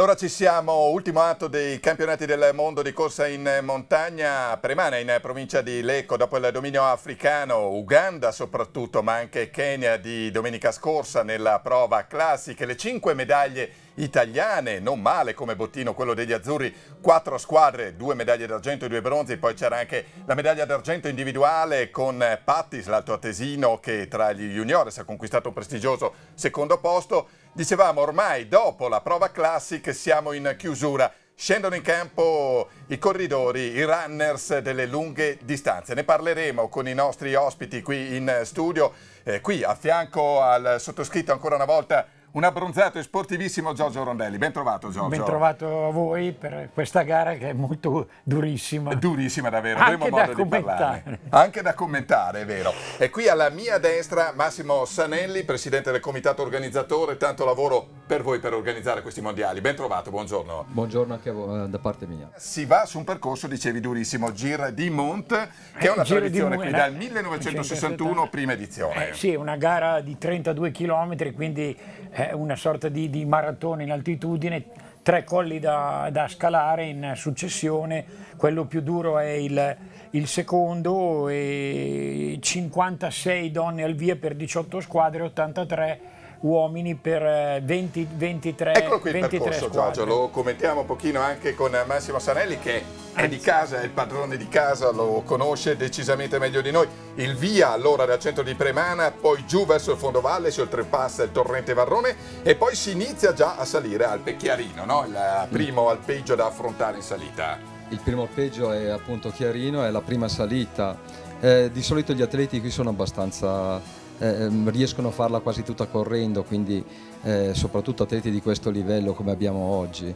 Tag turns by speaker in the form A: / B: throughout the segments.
A: Allora ci siamo, ultimo atto dei campionati del mondo di corsa in montagna, Premana in provincia di Lecco dopo il dominio africano, Uganda soprattutto, ma anche Kenya di domenica scorsa nella prova classica, le cinque medaglie italiane, non male come bottino quello degli azzurri, quattro squadre, due medaglie d'argento e due bronzi, poi c'era anche la medaglia d'argento individuale con Pattis, l'alto attesino che tra gli juniores ha conquistato un prestigioso secondo posto, Dicevamo ormai dopo la prova classic siamo in chiusura. Scendono in campo i corridori, i runners delle lunghe distanze. Ne parleremo con i nostri ospiti qui in studio. Eh, qui a fianco al sottoscritto ancora una volta un abbronzato e sportivissimo Giorgio Rondelli. Ben trovato Giorgio.
B: Ben trovato a voi per questa gara che è molto durissima.
A: Durissima davvero, avremo modo di parlarne. Anche da commentare, è vero. E qui alla mia destra Massimo Sanelli, presidente del comitato organizzatore, tanto lavoro per voi per organizzare questi mondiali. Ben trovato, buongiorno.
C: Buongiorno anche a voi, da parte mia.
A: Si va su un percorso, dicevi, durissimo, Gir di Mont, che è una Giro tradizione qui dal 1961, prima edizione.
B: Eh, sì, una gara di 32 km, quindi è una sorta di, di maratona in altitudine, tre colli da, da, scalare in successione, quello più duro è il, il, secondo, e 56 donne al via per 18 squadre, 83 uomini per 20, 23
A: Eccolo qui
B: il
A: percorso
B: squadre.
A: Giorgio, lo commentiamo un pochino anche con Massimo Sanelli che è di casa, è il padrone di casa, lo conosce decisamente meglio di noi. Il via allora dal centro di Premana, poi giù verso il fondovalle, si oltrepassa il torrente Varrone e poi si inizia già a salire al Pecchiarino, no? il primo alpeggio da affrontare in salita.
C: Il primo alpeggio è appunto Chiarino, è la prima salita. Eh, di solito gli atleti qui sono abbastanza eh, ehm, riescono a farla quasi tutta correndo, quindi eh, soprattutto atleti di questo livello come abbiamo oggi.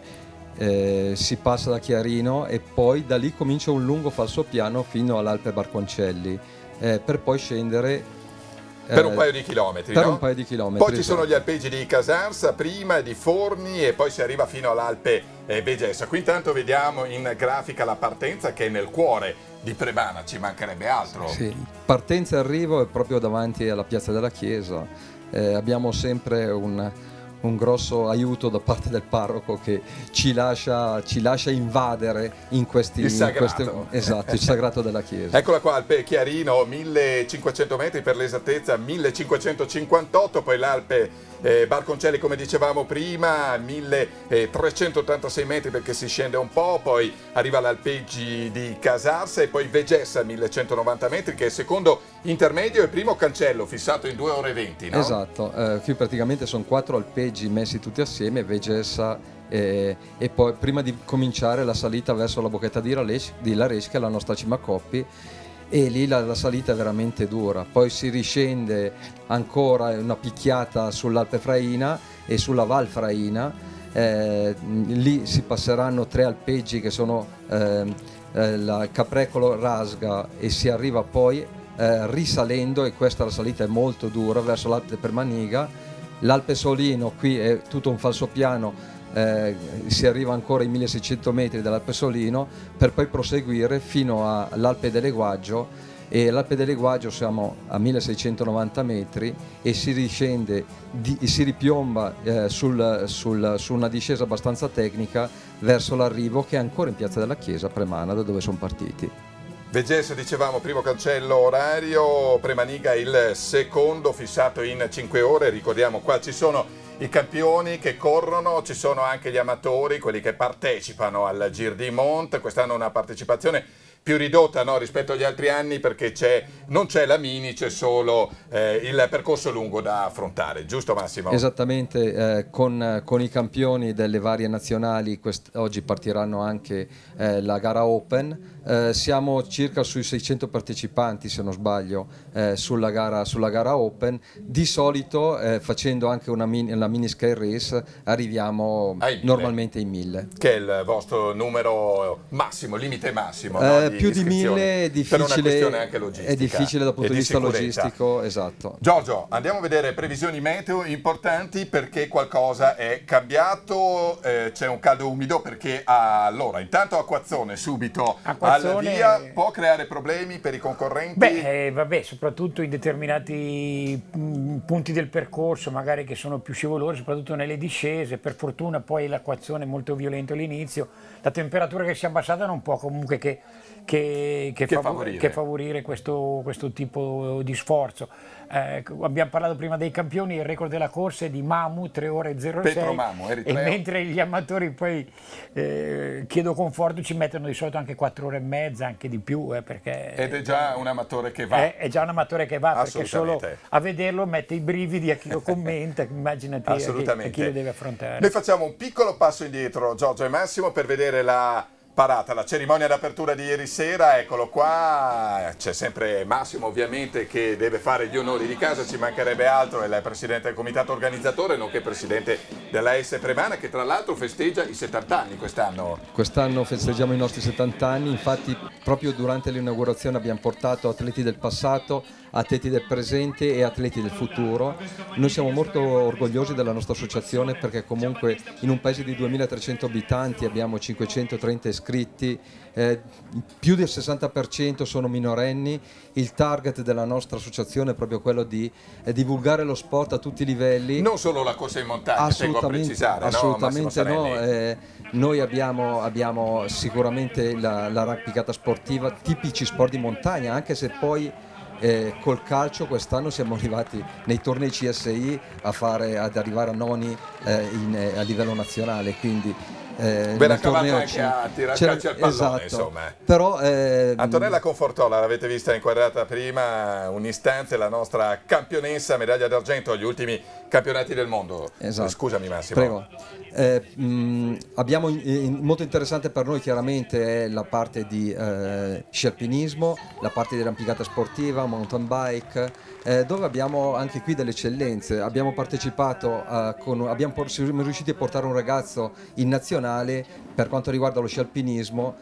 C: Eh, si passa da Chiarino e poi da lì comincia un lungo falsopiano fino all'Alpe Barconcelli eh, per poi scendere
A: per un eh, paio di chilometri.
C: Per
A: no?
C: un paio di chilometri.
A: Poi ci sono gli alpeggi di Casarsa prima, di Forni e poi si arriva fino all'Alpe eh, Begessa. Qui intanto vediamo in grafica la partenza che è nel cuore di Prebana, ci mancherebbe altro.
C: Sì, partenza e arrivo è proprio davanti alla piazza della chiesa. Eh, abbiamo sempre un, un grosso aiuto da parte del parroco che ci lascia, ci lascia invadere in questi...
A: Il sagrato.
C: In queste, esatto, il sagrato della chiesa.
A: Eccola qua, Alpe Chiarino, 1500 metri per l'esattezza, 1558, poi l'Alpe eh, Barconcelli come dicevamo prima 1386 metri perché si scende un po', poi arriva l'Alpeggi di Casarsa e poi Vegessa 1190 metri che è secondo intermedio e primo cancello fissato in 2 ore 20. No?
C: Esatto, eh, qui praticamente sono quattro alpeggi messi tutti assieme, Vegessa e, e, poi prima di cominciare la salita verso la bocchetta di, Lares, di Lares che è la nostra cima Coppi e lì la, la, salita è veramente dura. Poi si riscende ancora una picchiata sull'Alpe Fraina e sulla Val Fraina. Eh, lì si passeranno tre alpeggi che sono eh, eh, la Caprecolo Rasga e si arriva poi eh, risalendo, e questa la salita è molto dura, verso l'Alpe Permaniga. L'Alpe Solino qui è tutto un falsopiano eh, si arriva ancora ai 1600 metri dall'Alpe Solino per poi proseguire fino all'Alpe dell'Eguaggio e all'Alpe dell'Eguaggio siamo a 1690 metri e si riscende, di, si ripiomba eh, sul, sul, su una discesa abbastanza tecnica verso l'arrivo che è ancora in Piazza della Chiesa, Premana, da dove sono partiti.
A: Vegesso dicevamo primo cancello orario, Premaniga il secondo fissato in 5 ore, ricordiamo qua ci sono i campioni che corrono, ci sono anche gli amatori, quelli che partecipano al Gir di Mont, quest'anno una partecipazione più ridotta no, rispetto agli altri anni perché non c'è la mini, c'è solo eh, il percorso lungo da affrontare, giusto Massimo?
C: Esattamente, eh, con, con, i campioni delle varie nazionali oggi partiranno anche eh, la gara Open, eh, siamo circa sui 600 partecipanti se non sbaglio eh, sulla gara, sulla, gara, Open, di solito eh, facendo anche una mini, la mini sky race arriviamo normalmente in 1000.
A: Che è il vostro numero massimo, limite massimo? No?
C: più di mille è difficile, è difficile dal punto di,
A: di
C: vista logistico, esatto.
A: Giorgio, andiamo a vedere previsioni meteo importanti perché qualcosa è cambiato, eh, c'è un caldo umido perché allora intanto acquazzone subito
B: acquazzone
A: Alla via può creare problemi per i concorrenti?
B: Beh, eh, vabbè, soprattutto in determinati mm, punti del percorso, magari che sono più scivolosi, soprattutto nelle discese, per fortuna poi l'acquazione è molto violenta all'inizio, la temperatura che si è abbassata non può comunque che, che, che,
A: Che
B: fav-
A: favorire.
B: favorire questo, questo tipo di sforzo. Eh, abbiamo parlato prima dei campioni, il record della corsa è di Mamu 3 ore e 06
A: Petro Mamu,
B: e mentre gli amatori poi eh, chiedo conforto ci mettono di solito anche 4 ore e mezza, anche di più, eh, perché
A: Ed è già un amatore che va.
B: è, è già un amatore che va, perché solo a vederlo mette i brividi a chi lo commenta, immaginati a chi, a chi lo deve affrontare.
A: Noi facciamo un piccolo passo indietro, Giorgio e Massimo, per vedere la parata, la cerimonia d'apertura di ieri sera. Eccolo qua, c'è sempre Massimo ovviamente che deve fare gli onori di casa, ci mancherebbe altro, è il presidente del comitato organizzatore, nonché presidente della S Premana, che tra l'altro festeggia i 70 anni quest'anno.
C: Quest'anno festeggiamo i nostri 70 anni, infatti proprio durante l'inaugurazione abbiamo portato atleti del passato, atleti del presente e atleti del futuro. Noi siamo molto orgogliosi della nostra associazione perché comunque in un paese di 2300 abitanti abbiamo 530 iscritti, eh, più del 60% sono minorenni, il target della nostra associazione è proprio quello di eh, divulgare lo sport a tutti i livelli.
A: Non solo la corsa in montagna, tengo a precisare,
C: assolutamente
A: no?
C: No. Eh, noi abbiamo, abbiamo sicuramente la- l'arrampicata sportiva, tipici sport di montagna, anche se poi eh, col calcio quest'anno siamo arrivati nei tornei CSI fare, ad arrivare a noni eh, in- eh, a livello nazionale. Quindi, eh,
A: Ve la
C: nel
A: cavate
C: torneo
A: anche
C: ci-
A: a tirare
C: c'era-
A: calcio al pallone,
C: esatto.
A: insomma.
C: Però, eh,
A: Antonella Confortola, l'avete vista inquadrata prima, un istante, la nostra campionessa, medaglia d'argento agli ultimi campionati del mondo.
C: Esatto.
A: Scusami Massimo.
C: Prego. Eh, mh, abbiamo in- in- molto interessante per noi chiaramente è la parte di eh, sci alpinismo, la parte di arrampicata sportiva, mountain bike, eh, dove abbiamo anche qui delle eccellenze. Abbiamo partecipato, a- con, abbiamo siamo riusciti a portare un ragazzo in nazionale per quanto riguarda lo sci alpinismo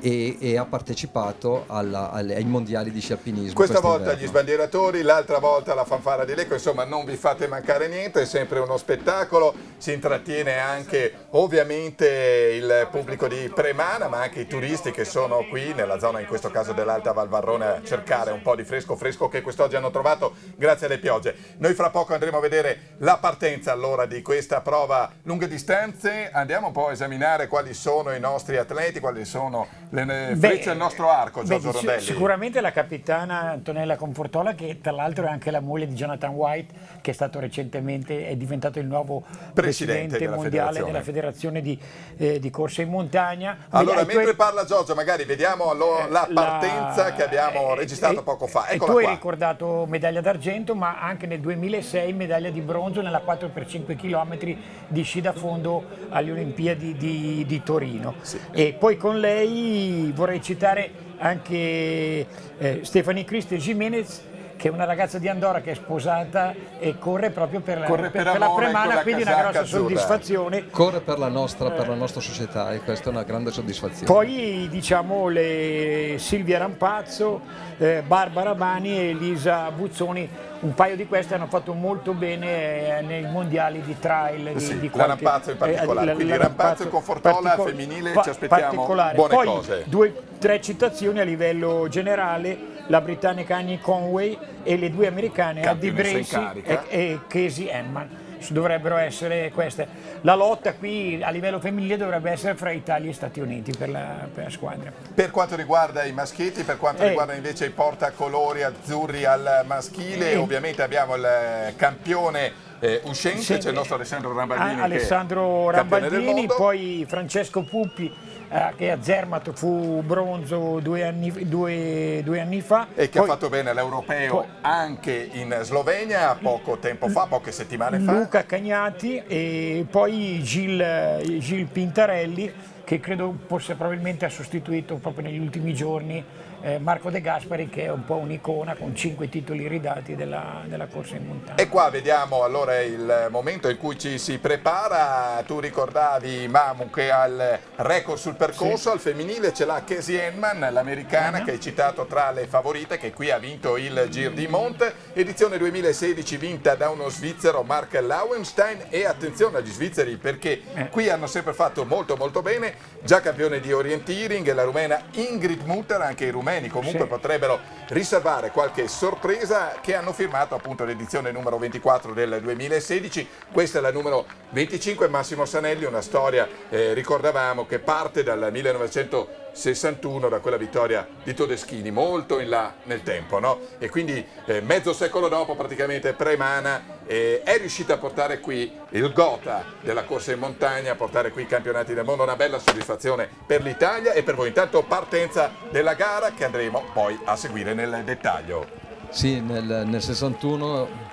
C: e, e ha partecipato alla- alle- ai mondiali di sci alpinismo.
A: Questa volta gli sbandieratori, l'altra volta la fanfara di Lecco, insomma non vi fate mancare niente, è sempre uno spettacolo, si intrattiene anche ovviamente il pubblico di Premana, ma anche i turisti che sono qui nella zona, in questo caso dell'Alta Valvarrone, a cercare un po' di fresco fresco che quest'oggi hanno trovato grazie alle piogge. Noi fra poco andremo a vedere la partenza allora di questa prova lunghe distanze, andiamo un po' a esaminare quali sono i nostri atleti, quali sono le frecce al nostro arco, Giorgio Rondelli.
B: Sicuramente la capitana Antonella Confortola, che tra l'altro è anche la moglie di Jonathan White, che è stato recentemente, è diventato il nuovo
A: Presidente
B: presidente,
A: della
B: mondiale
A: federazione.
B: della federazione di, eh, di corsa in montagna.
A: Allora, mentre
B: tuoi-
A: parla Giorgio, magari vediamo allo- la
B: la-
A: partenza che abbiamo
B: eh,
A: registrato
B: eh,
A: poco fa.
B: E
A: Eccola
B: tu hai
A: qua.
B: ricordato medaglia d'argento, ma anche nel 2006 medaglia di bronzo nella 4x5 km di sci da fondo alle Olimpiadi di, di Torino. E poi con lei vorrei citare anche eh, Stefanie Cristi Jimenez che è una ragazza di Andorra che è sposata e corre proprio per la,
A: Corre per
B: la
A: amore con
B: Premana,
A: la
B: quindi una grossa
A: azzurra.
B: soddisfazione.
C: Corre per la, nostra, per la nostra società e questa è una grande soddisfazione.
B: Poi diciamo le Silvia Rampazzo, eh, Barbara Bani e Elisa Buzzoni, un paio di queste hanno fatto molto bene eh, nei mondiali di trail. Di,
A: Sì,
B: di
A: la
B: qualche-
A: Rampazzo in particolare,
B: eh, la-
A: quindi
B: la
A: Rampazzo e Confortola femminile, ci aspettiamo
B: particolare.
A: buone
B: Poi,
A: cose.
B: Due, tre citazioni a livello generale, la britannica Annie Conway e le due americane Addie Bracy e, e Casey Emman. Dovrebbero essere queste. La lotta qui a livello femminile dovrebbe essere fra Italia e Stati Uniti per la, per la squadra.
A: Per quanto riguarda i maschietti, per quanto
B: Eh.
A: riguarda invece i portacolori azzurri al maschile,
B: Eh.
A: ovviamente abbiamo il campione eh, uscente, c'è il nostro Alessandro Rambaldini.
B: Ah,
A: che
B: Alessandro
A: è campione del
B: Rambaldini,
A: mondo.
B: poi Francesco Puppi eh, che a Zermatt fu bronzo due anni, due- due anni fa.
A: E che
B: Poi
A: ha fatto bene all'europeo anche in Slovenia poco tempo fa, poche settimane fa.
B: Luca Cagnati e poi Gil, Gil Pintarelli che credo fosse probabilmente ha sostituito proprio negli ultimi giorni eh, Marco De Gaspari che è un po' un'icona con cinque titoli ridati della, della, corsa in montagna.
A: E qua vediamo allora il momento in cui ci si prepara, tu ricordavi Mamu che ha il record sul percorso, sì. al femminile ce l'ha Casey Enman, l'americana che hai citato tra le favorite, che qui ha vinto il Gir di Monte, edizione 2016 vinta da uno svizzero Mark Lauenstein e attenzione agli svizzeri perché eh. qui hanno sempre fatto molto molto bene, già campione di orienteering, la rumena Ingrid Mutter, anche i rumeni comunque sì. potrebbero riservare qualche sorpresa che hanno firmato appunto l'edizione numero 24 del 2016, questa è la numero 25 Massimo Sanelli, una storia eh, ricordavamo che parte dal 1900 61 da quella vittoria di Todeschini, molto in là nel tempo, no? E quindi eh, mezzo secolo dopo praticamente Premana eh, è riuscita a portare qui il Gota della corsa in montagna, a portare qui i campionati del mondo, una bella soddisfazione per l'Italia e per voi. Intanto partenza della gara che andremo poi a seguire nel dettaglio.
C: Sì, nel, nel 61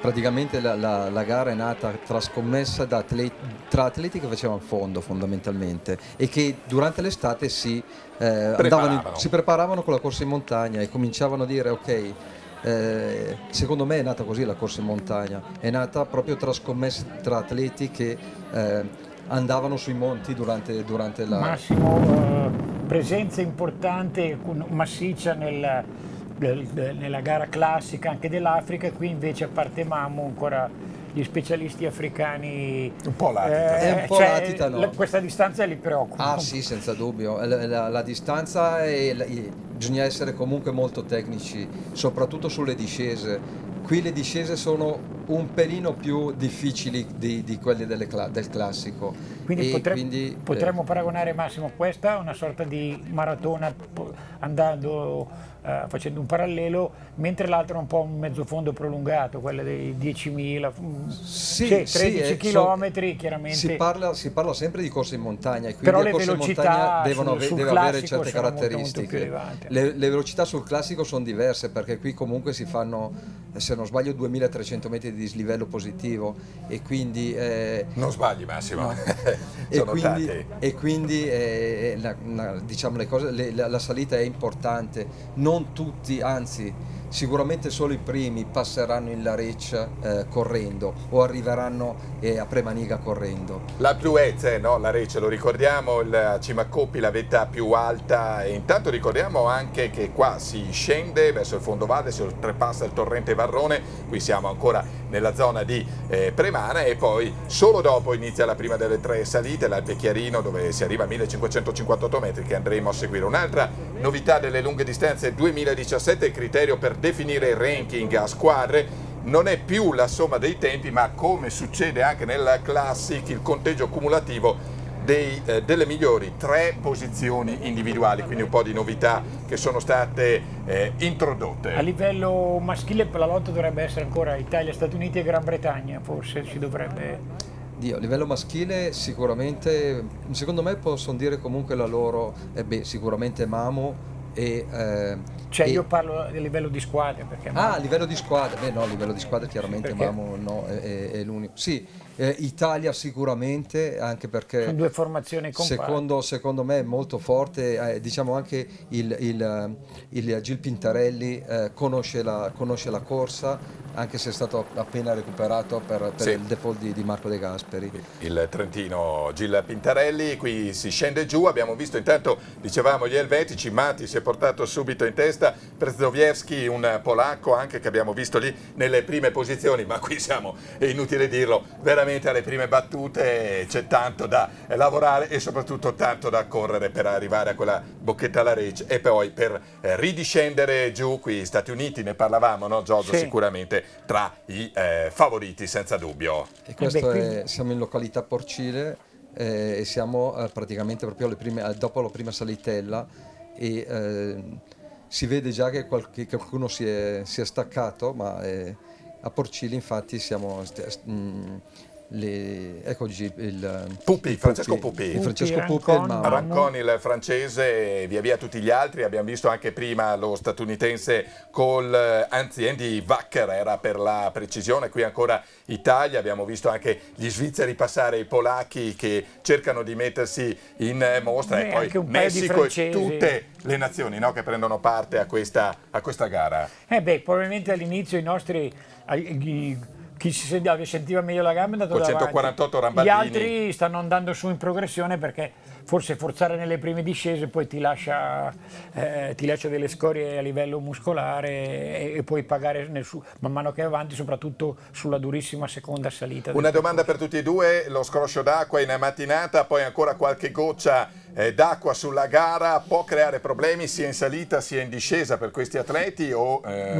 C: praticamente la, la, la, gara è nata tra scommessa atleti, tra atleti che facevano fondo fondamentalmente e che durante l'estate si, eh, preparavano. si preparavano con la corsa in montagna e cominciavano a dire ok eh, secondo me è nata così la corsa in montagna, è nata proprio tra scommesse tra atleti che eh, andavano sui monti durante, durante la...
B: Massimo, eh, presenza importante, massiccia nel, nella gara classica anche dell'Africa, qui invece a parte Mamu ancora gli specialisti africani.
A: Un po' latita,
B: eh, un po cioè, latita no. questa distanza li preoccupa.
C: Ah sì senza dubbio. La, la, la distanza e la, bisogna essere comunque molto tecnici soprattutto sulle discese. Qui le discese sono un pelino più difficili di, di quelle cla del classico.
B: Quindi, potre quindi potremmo eh. paragonare Massimo questa a una sorta di maratona andando eh, facendo un parallelo, mentre l'altro è un po' un mezzo fondo prolungato, quella dei 10.000, mm, sì, sì, 13 sì, km so, chiaramente.
C: Si parla, si parla, sempre di corse in montagna, quindi Però le corse in montagna devono sul, sul avere certe caratteristiche. Molto, molto le, le, velocità sul classico sono diverse perché qui comunque si fanno, se non sbaglio, 2.300 metri di dislivello positivo e quindi... Eh,
A: non sbagli Massimo, no.
C: e, quindi, e quindi eh, la, la, diciamo, cose, le, la, la salita è importante. Non tutti, anzi sicuramente solo i primi passeranno in Lareccia eh, correndo o arriveranno eh, a Premaniga correndo.
A: La Pluezza, eh, no? la Reccia, lo ricordiamo, la Cimacoppi, la vetta più alta e intanto ricordiamo anche che qua si scende verso il fondovalle, si oltrepassa il torrente Varrone, qui siamo ancora nella zona di eh, Premana e poi solo dopo inizia la prima delle tre salite, l'Alpe Chiarino dove si arriva a 1558 metri che andremo a seguire. Un'altra novità delle lunghe distanze 2017 il criterio per definire il ranking a squadre non è più la somma dei tempi ma come succede anche nella Classic il conteggio cumulativo dei, eh, delle migliori tre posizioni individuali, quindi un po' di novità che sono state eh, introdotte.
B: A livello maschile per la lotta dovrebbe essere ancora Italia, Stati Uniti e Gran Bretagna, forse si dovrebbe...
C: Dio, a livello maschile sicuramente, secondo me possono dire comunque la loro, eh beh, sicuramente Mamo e,
B: eh, cioè e... io parlo a livello di squadra perché
C: ah a livello di squadra beh no a livello di squadra chiaramente perché? Mamo no, è, è l'unico sì eh, Italia sicuramente, anche perché
B: Sono due formazioni
C: secondo, secondo, me è molto forte, eh, diciamo anche il, il, il Gil Pintarelli eh, conosce, la, conosce, la, corsa, anche se è stato appena recuperato per, per sì. il default di, di, Marco De Gasperi.
A: Il Trentino Gil Pintarelli, qui si scende giù, abbiamo visto intanto, dicevamo, gli elvetici, Matti si è portato subito in testa, Prezdowiewski, un polacco anche che abbiamo visto lì nelle prime posizioni, ma qui siamo, è inutile dirlo, veramente alle prime battute c'è tanto da lavorare e soprattutto tanto da correre per arrivare a quella bocchetta alla Reach e poi per eh, ridiscendere giù qui Stati Uniti, ne parlavamo, no Giorgio? Sì. Sicuramente tra i eh, favoriti senza dubbio.
C: E questo è, siamo in località Porcile eh, e siamo eh, praticamente proprio prime, eh, dopo la prima salitella e eh, si vede già che, qualche, qualcuno si è, si è, staccato, ma a Porcile infatti siamo... Mh, le, ecco il, il
A: Francesco Puppi.
C: Il Francesco
B: Puppi,
C: Puppi
B: Rancon,
A: Rancon il francese, via via tutti gli altri, abbiamo visto anche prima lo statunitense col eh, anzi Andy Wacker era per la precisione, qui ancora Italia, abbiamo visto anche gli svizzeri passare, i polacchi che cercano di mettersi in mostra
B: Beh,
A: e poi Messico e tutte le nazioni no, che prendono parte a questa, a questa gara.
B: Eh beh, probabilmente all'inizio i nostri chi si sentiva, sentiva meglio la gamba è andato
A: Con 148 Rambaldini.
B: Gli altri stanno andando su in progressione perché forse forzare nelle prime discese poi ti lascia, eh, ti lascia delle scorie a livello muscolare e, e puoi pagare man mano che avanti, soprattutto sulla durissima seconda salita.
A: Una domanda per tutti e due, lo scroscio d'acqua in mattinata, poi ancora qualche goccia eh, d'acqua sulla gara può creare problemi sia in salita sia in discesa per questi atleti o eh,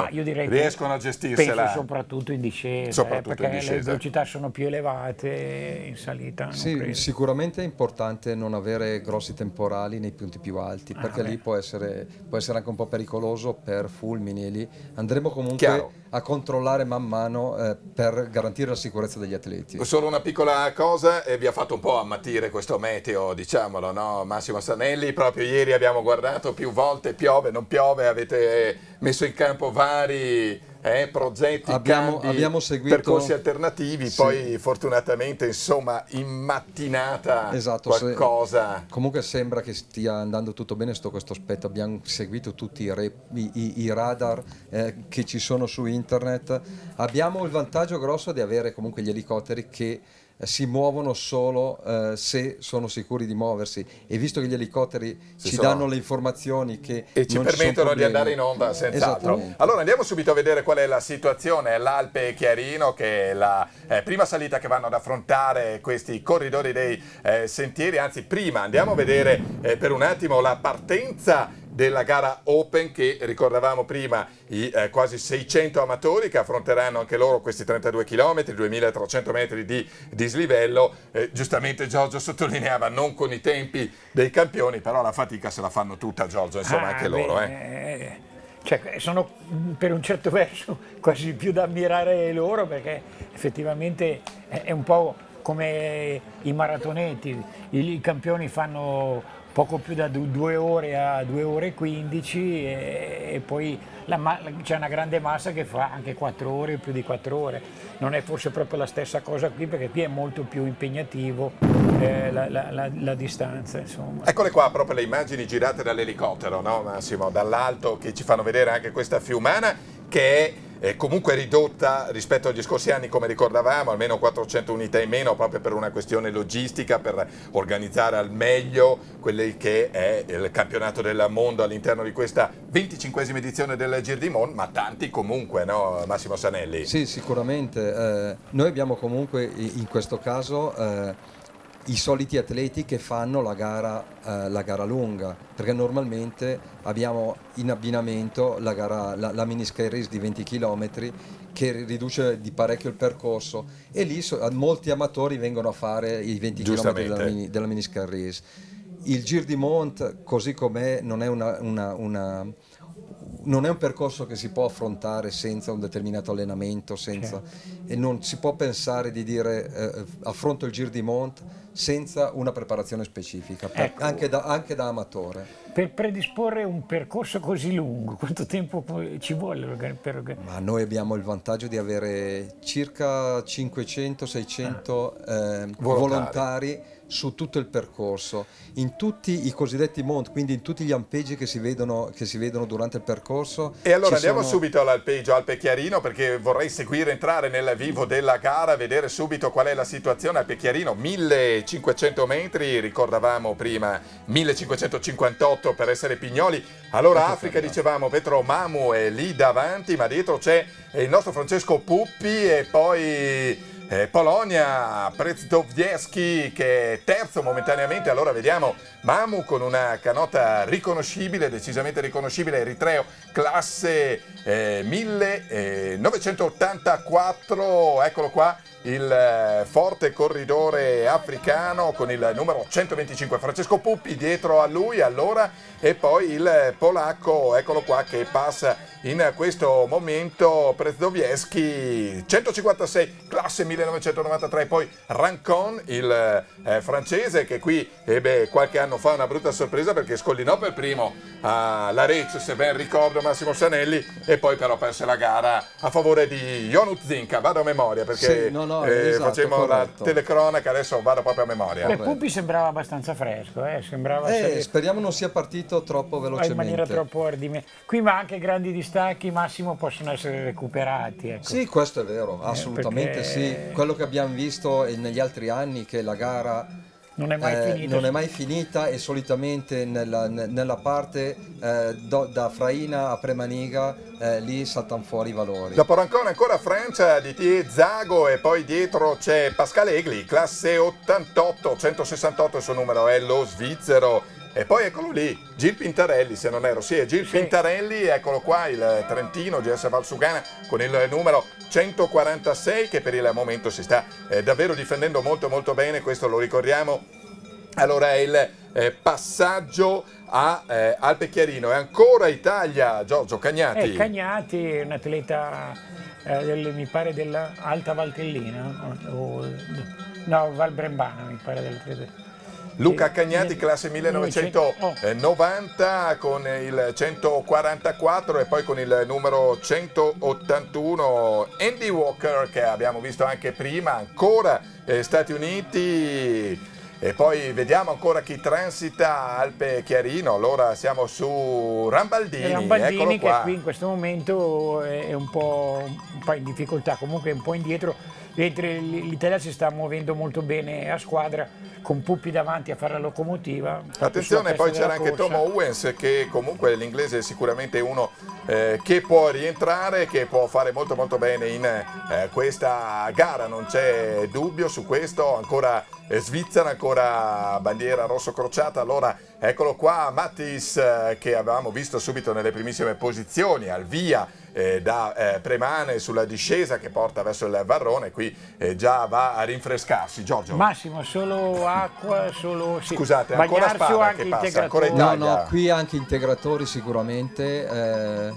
A: riescono a gestirsela?
B: Penso soprattutto in discesa, eh, soprattutto eh, perché in discesa. le velocità sono più elevate in salita.
C: Sì, sicuramente è importante non avere grossi temporali nei punti più alti ah, perché beh. lì può essere, può essere, anche un po' pericoloso per fulmini e lì andremo comunque Chiaro. A controllare man mano eh, per garantire la sicurezza degli atleti.
A: Solo una piccola cosa, e vi ha fatto un po' ammattire questo meteo, diciamolo, no? Massimo Sanelli, proprio ieri abbiamo guardato più volte, piove, non piove, avete messo in campo vari eh, progetti, abbiamo, cambi, abbiamo seguito, percorsi alternativi, sì. poi fortunatamente insomma in mattinata esatto, qualcosa.
C: Se, comunque sembra che stia andando tutto bene sotto questo aspetto, abbiamo seguito tutti i, re, i, i radar eh, che ci sono su internet, abbiamo il vantaggio grosso di avere comunque gli elicotteri che si muovono solo eh, se sono sicuri di muoversi e visto che gli elicotteri si ci sono. danno le informazioni che
A: e ci permettono di andare in onda senz'altro. Allora andiamo subito a vedere qual è la situazione all'Alpe Chiarino che è la eh, prima salita che vanno ad affrontare questi corridori dei eh, sentieri, anzi prima andiamo a vedere eh, per un attimo la partenza della gara Open che ricordavamo prima i eh, quasi 600 amatori che affronteranno anche loro questi 32 km, 2300 metri di dislivello. Eh, giustamente Giorgio sottolineava non con i tempi dei campioni, però la fatica se la fanno tutta Giorgio, insomma ah, anche beh, loro. Eh.
B: Cioè, sono per un certo verso quasi più da ammirare loro perché effettivamente è un po' come i maratonetti, i campioni fanno poco più da due ore a due ore e 15 e, e poi c'è una grande massa che fa anche quattro ore o più di quattro ore. Non è forse proprio la stessa cosa qui perché qui è molto più impegnativo eh, la, la, la, la, distanza. Insomma.
A: Eccole qua proprio le immagini girate dall'elicottero, no Massimo? Dall'alto che ci fanno vedere anche questa fiumana che è è comunque ridotta rispetto agli scorsi anni come ricordavamo, almeno 400 unità in meno proprio per una questione logistica, per organizzare al meglio quello che è il campionato del mondo all'interno di questa 25esima edizione del Gir di Mon, ma tanti comunque, no Massimo Sanelli?
C: Sì, sicuramente. Eh, noi abbiamo comunque in questo caso... Eh, i soliti atleti che fanno la gara, eh, la gara, lunga, perché normalmente abbiamo in abbinamento la, gara, la, la mini sky race di 20 km che riduce di parecchio il percorso e lì so, molti amatori vengono a fare i 20 km della mini, della mini sky race. Il Gir di Mont, così com'è, non è una, una, una non è un percorso che si può affrontare senza un determinato allenamento, senza, certo. e non si può pensare di dire eh, affronto il Gir di Mont senza una preparazione specifica, per, ecco, anche, da, anche, da, amatore.
B: Per predisporre un percorso così lungo, quanto tempo ci vuole per
C: Ma noi abbiamo il vantaggio di avere circa 500-600 ah. eh, volontari. volontari su tutto il percorso, in tutti i cosiddetti mont, quindi in tutti gli ampeggi che si vedono, che si vedono durante il percorso.
A: E allora andiamo sono... subito all'alpeggio Alpe Chiarino perché vorrei seguire, entrare nel vivo della gara, vedere subito qual è la situazione. Alpe Chiarino 1500 metri, ricordavamo prima 1558 per essere Pignoli. Allora ecco Africa dicevamo Petro Mamu è lì davanti, ma dietro c'è il nostro Francesco Puppi e poi eh, Polonia, Prezdowieski che è terzo momentaneamente, allora vediamo Mamu con una canota riconoscibile, decisamente riconoscibile, eritreo, classe eh, 1984, eccolo qua, il eh, forte corridore africano con il numero 125 Francesco Puppi dietro a lui allora e poi il polacco eccolo qua che passa in questo momento. Prezdowiecki 156 classe 1984 1993, poi Rancon, il eh, francese, che qui ebbe qualche anno fa una brutta sorpresa perché scollinò per primo alla Rex, se ben ricordo Massimo Sanelli, e poi però perse la gara a favore di Jonut Zinka, vado a memoria perché
C: sì, no, no,
A: eh,
C: esatto,
A: facciamo
C: corretto.
A: la telecronaca, adesso vado proprio a memoria.
B: Beh, Pupi sembrava abbastanza fresco, eh? sembrava
C: Eh,
B: essere-
C: speriamo non sia partito troppo
B: in
C: velocemente.
B: maniera troppo ardime. Qui ma anche grandi distacchi massimo possono essere recuperati. Ecco.
C: Sì, questo è vero, assolutamente
B: perché-
C: sì. Quello che abbiamo visto negli altri anni che la gara
B: Non è mai
C: eh,
B: finita.
C: non è mai finita e solitamente nella, ne- nella parte eh, do- da Fraina a Premaniga eh, lì saltano fuori i valori.
A: Dopo Rancon ancora Francia di Thier Zago e poi dietro c'è Pascal Egli, classe 88, 168 il suo numero è lo svizzero. E poi eccolo lì, Gil Pintarelli, se non ero, sì, è Gil
B: Sì.
A: Pintarelli, eccolo qua il Trentino, GS Valsugana con il numero 146 che per il momento si sta eh, davvero difendendo molto molto bene, questo lo ricordiamo. Allora è il eh, passaggio a eh, Alpe Chiarino e ancora Italia, Giorgio Cagnati.
B: Eh, Cagnati un atleta, eh, del- mi pare dell'Alta Valtellina, o, no, Val Brembana mi pare dell'atleta.
A: Luca Cagnati, classe 1990 con il 144 e poi con il numero 181 Andy Walker che abbiamo visto anche prima, ancora eh, Stati Uniti. E poi vediamo ancora chi transita Alpe Chiarino, allora siamo su Rambaldini,
B: Rambaldini
A: eccolo
B: che qui in questo momento è un po', un po' in difficoltà, comunque è un po' indietro, mentre l'Italia si sta muovendo molto bene a squadra con Puppi davanti a fare la locomotiva.
A: Attenzione, poi c'era anche
B: corsa.
A: Tom Owens che comunque l'inglese è sicuramente uno eh, che può rientrare, che può fare molto molto bene in eh, questa gara, non c'è dubbio su questo, ancora Svizzera, ancora bandiera rosso crociata, allora eccolo qua Mattis eh, che avevamo visto subito nelle primissime posizioni, al via eh, da eh, Premane sulla discesa che porta verso il Varrone, qui eh, già va a rinfrescarsi, Giorgio.
B: Massimo, solo acqua, solo... Sì.
A: Scusate, ancora Spada
B: anche
A: che passa, ancora
C: No,
A: Italia.
C: no, qui anche integratori sicuramente. eh,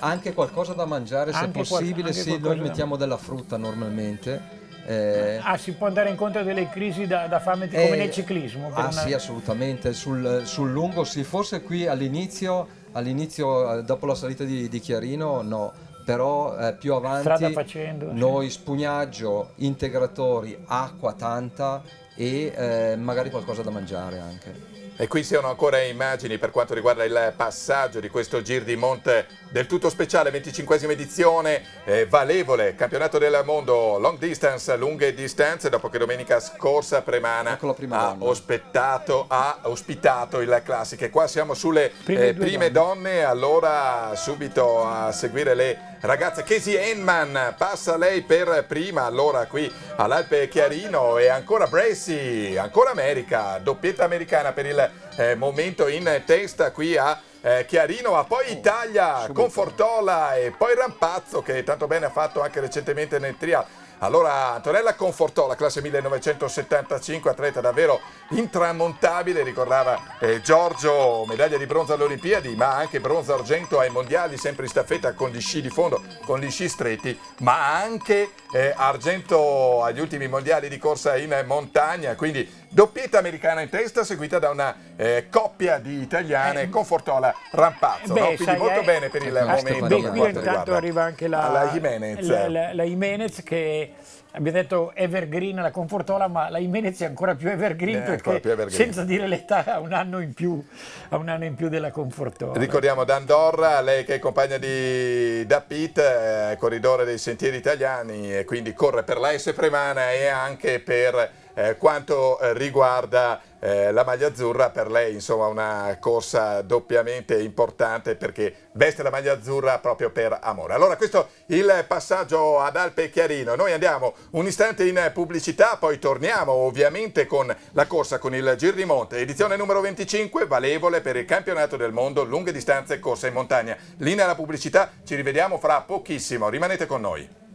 C: anche qualcosa da mangiare se
B: Anche qual-
C: possibile, sì, noi
B: da-
C: mettiamo della frutta normalmente. Eh,
B: Ah, si può andare incontro a delle crisi da, da fame
C: Eh,
B: come nel ciclismo?
C: Ah
B: una-
C: sì, assolutamente. Sul, sul lungo sì, forse qui all'inizio, all'inizio eh, dopo la salita di, di Chiarino no, però eh, più
B: Strada
C: avanti
B: facendo, sì.
C: noi spugnaggio, integratori, acqua tanta e eh, magari qualcosa da mangiare anche.
A: E qui siano ancora immagini per quanto riguarda il passaggio di questo Gir di Monte del tutto speciale, 25esima edizione, eh, valevole, campionato del mondo long distance, lunghe distanze, dopo che domenica scorsa Premana
C: Ecco
A: ha,
C: donna.
A: ospettato, ha ospitato il classico. E qua siamo sulle
B: Prime
A: eh, prime donne. allora subito a seguire le ragazze. Casey Enman passa lei per prima, allora qui all'Alpe Chiarino e ancora Bracy, ancora America, doppietta americana per il eh, momento in testa qui a eh, Chiarino, ma poi Italia. Confortola e poi Rampazzo che tanto bene ha fatto anche recentemente nel trial. Allora, Antonella Confortola, classe 1975, atleta davvero intramontabile, ricordava eh, Giorgio, medaglia di bronzo alle Olimpiadi, ma anche bronzo argento ai mondiali, sempre in staffetta con gli sci di fondo, con gli sci stretti, ma anche eh, argento agli ultimi mondiali di corsa in montagna, quindi doppietta americana in testa, seguita da una eh, coppia di italiane, Confortola Rampazzo,
B: Beh,
A: no? quindi
B: sai,
A: molto
B: eh,
A: bene per il
C: eh,
A: momento.
B: Beh, qui intanto arriva anche la,
A: la Jimenez.
B: la, la- la Jimenez che abbiamo detto evergreen la Confortola, ma la Jimenez è ancora più evergreen
A: Eh,
B: perché
A: più evergreen.
B: senza dire l'età ha un anno in più, ha un anno in più della Confortola.
A: Ricordiamo D'Andorra, lei che è compagna di Da Pitt, eh, corridore dei sentieri italiani e quindi corre per la S Premana e anche per eh, quanto eh, riguarda eh, la maglia azzurra, per lei insomma una corsa doppiamente importante perché veste la maglia azzurra proprio per amore. Allora questo il passaggio ad Alpe Chiarino, noi andiamo un istante in pubblicità, poi torniamo ovviamente con la corsa con il Gir di Monte, edizione numero 25, valevole per il campionato del mondo, lunghe distanze, corsa in montagna. Linea alla pubblicità, ci rivediamo fra pochissimo, rimanete con noi.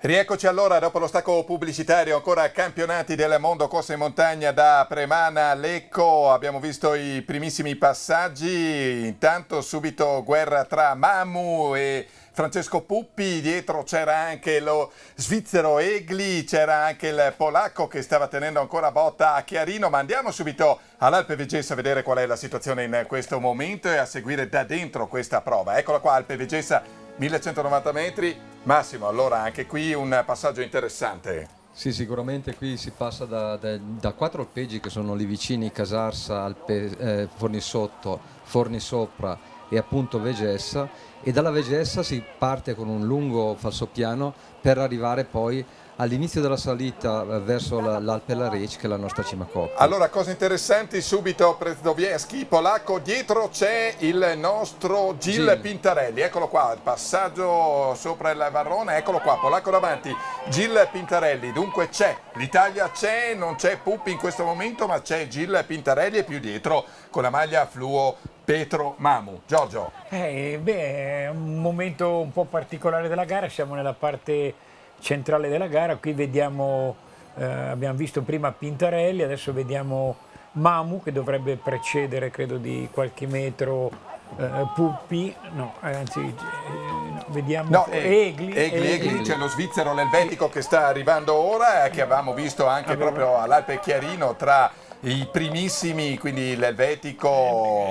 A: Rieccoci allora dopo lo stacco pubblicitario, ancora campionati del mondo corsa in montagna da Premana a Lecco, abbiamo visto i primissimi passaggi, intanto subito guerra tra Mamu e Francesco Puppi, dietro c'era anche lo svizzero Egli, c'era anche il polacco che stava tenendo ancora botta a Chiarino, ma andiamo subito all'Alpe Vegessa a vedere qual è la situazione in questo momento e a seguire da dentro questa prova. Eccola qua, Alpe Vegessa, 1190 metri. Massimo, allora anche qui un passaggio interessante.
C: Sì, sicuramente qui si passa da, da, da quattro alpeggi che sono lì vicini, Casarsa, Alpe, eh, Forni Sopra e appunto Vegessa e dalla Vegessa si parte con un lungo falsopiano per arrivare poi all'inizio della salita eh, verso l'Alpe Larec che è la nostra cima coppa.
A: Allora, cose interessanti subito Prezdowiecki, polacco, dietro c'è il nostro Gil, Gil, Pintarelli, eccolo qua, il passaggio sopra il Varrone, eccolo qua, polacco davanti, Gil Pintarelli, dunque c'è, l'Italia c'è, non c'è Puppi in questo momento, ma c'è Gil Pintarelli e più dietro con la maglia fluo Petro Mamu. Giorgio.
B: Eh, beh, è un momento un po' particolare della gara, siamo nella parte centrale della gara, qui vediamo, eh, abbiamo visto prima Pintarelli, adesso vediamo Mamu che dovrebbe precedere credo di qualche metro eh, Puppi, no, anzi eh, vediamo
A: no, Egli, Egli, Egli, c'è lo svizzero l'elvetico che sta arrivando ora, che avevamo visto anche Avevo... proprio all'Alpe Chiarino tra i primissimi, quindi l'elvetico,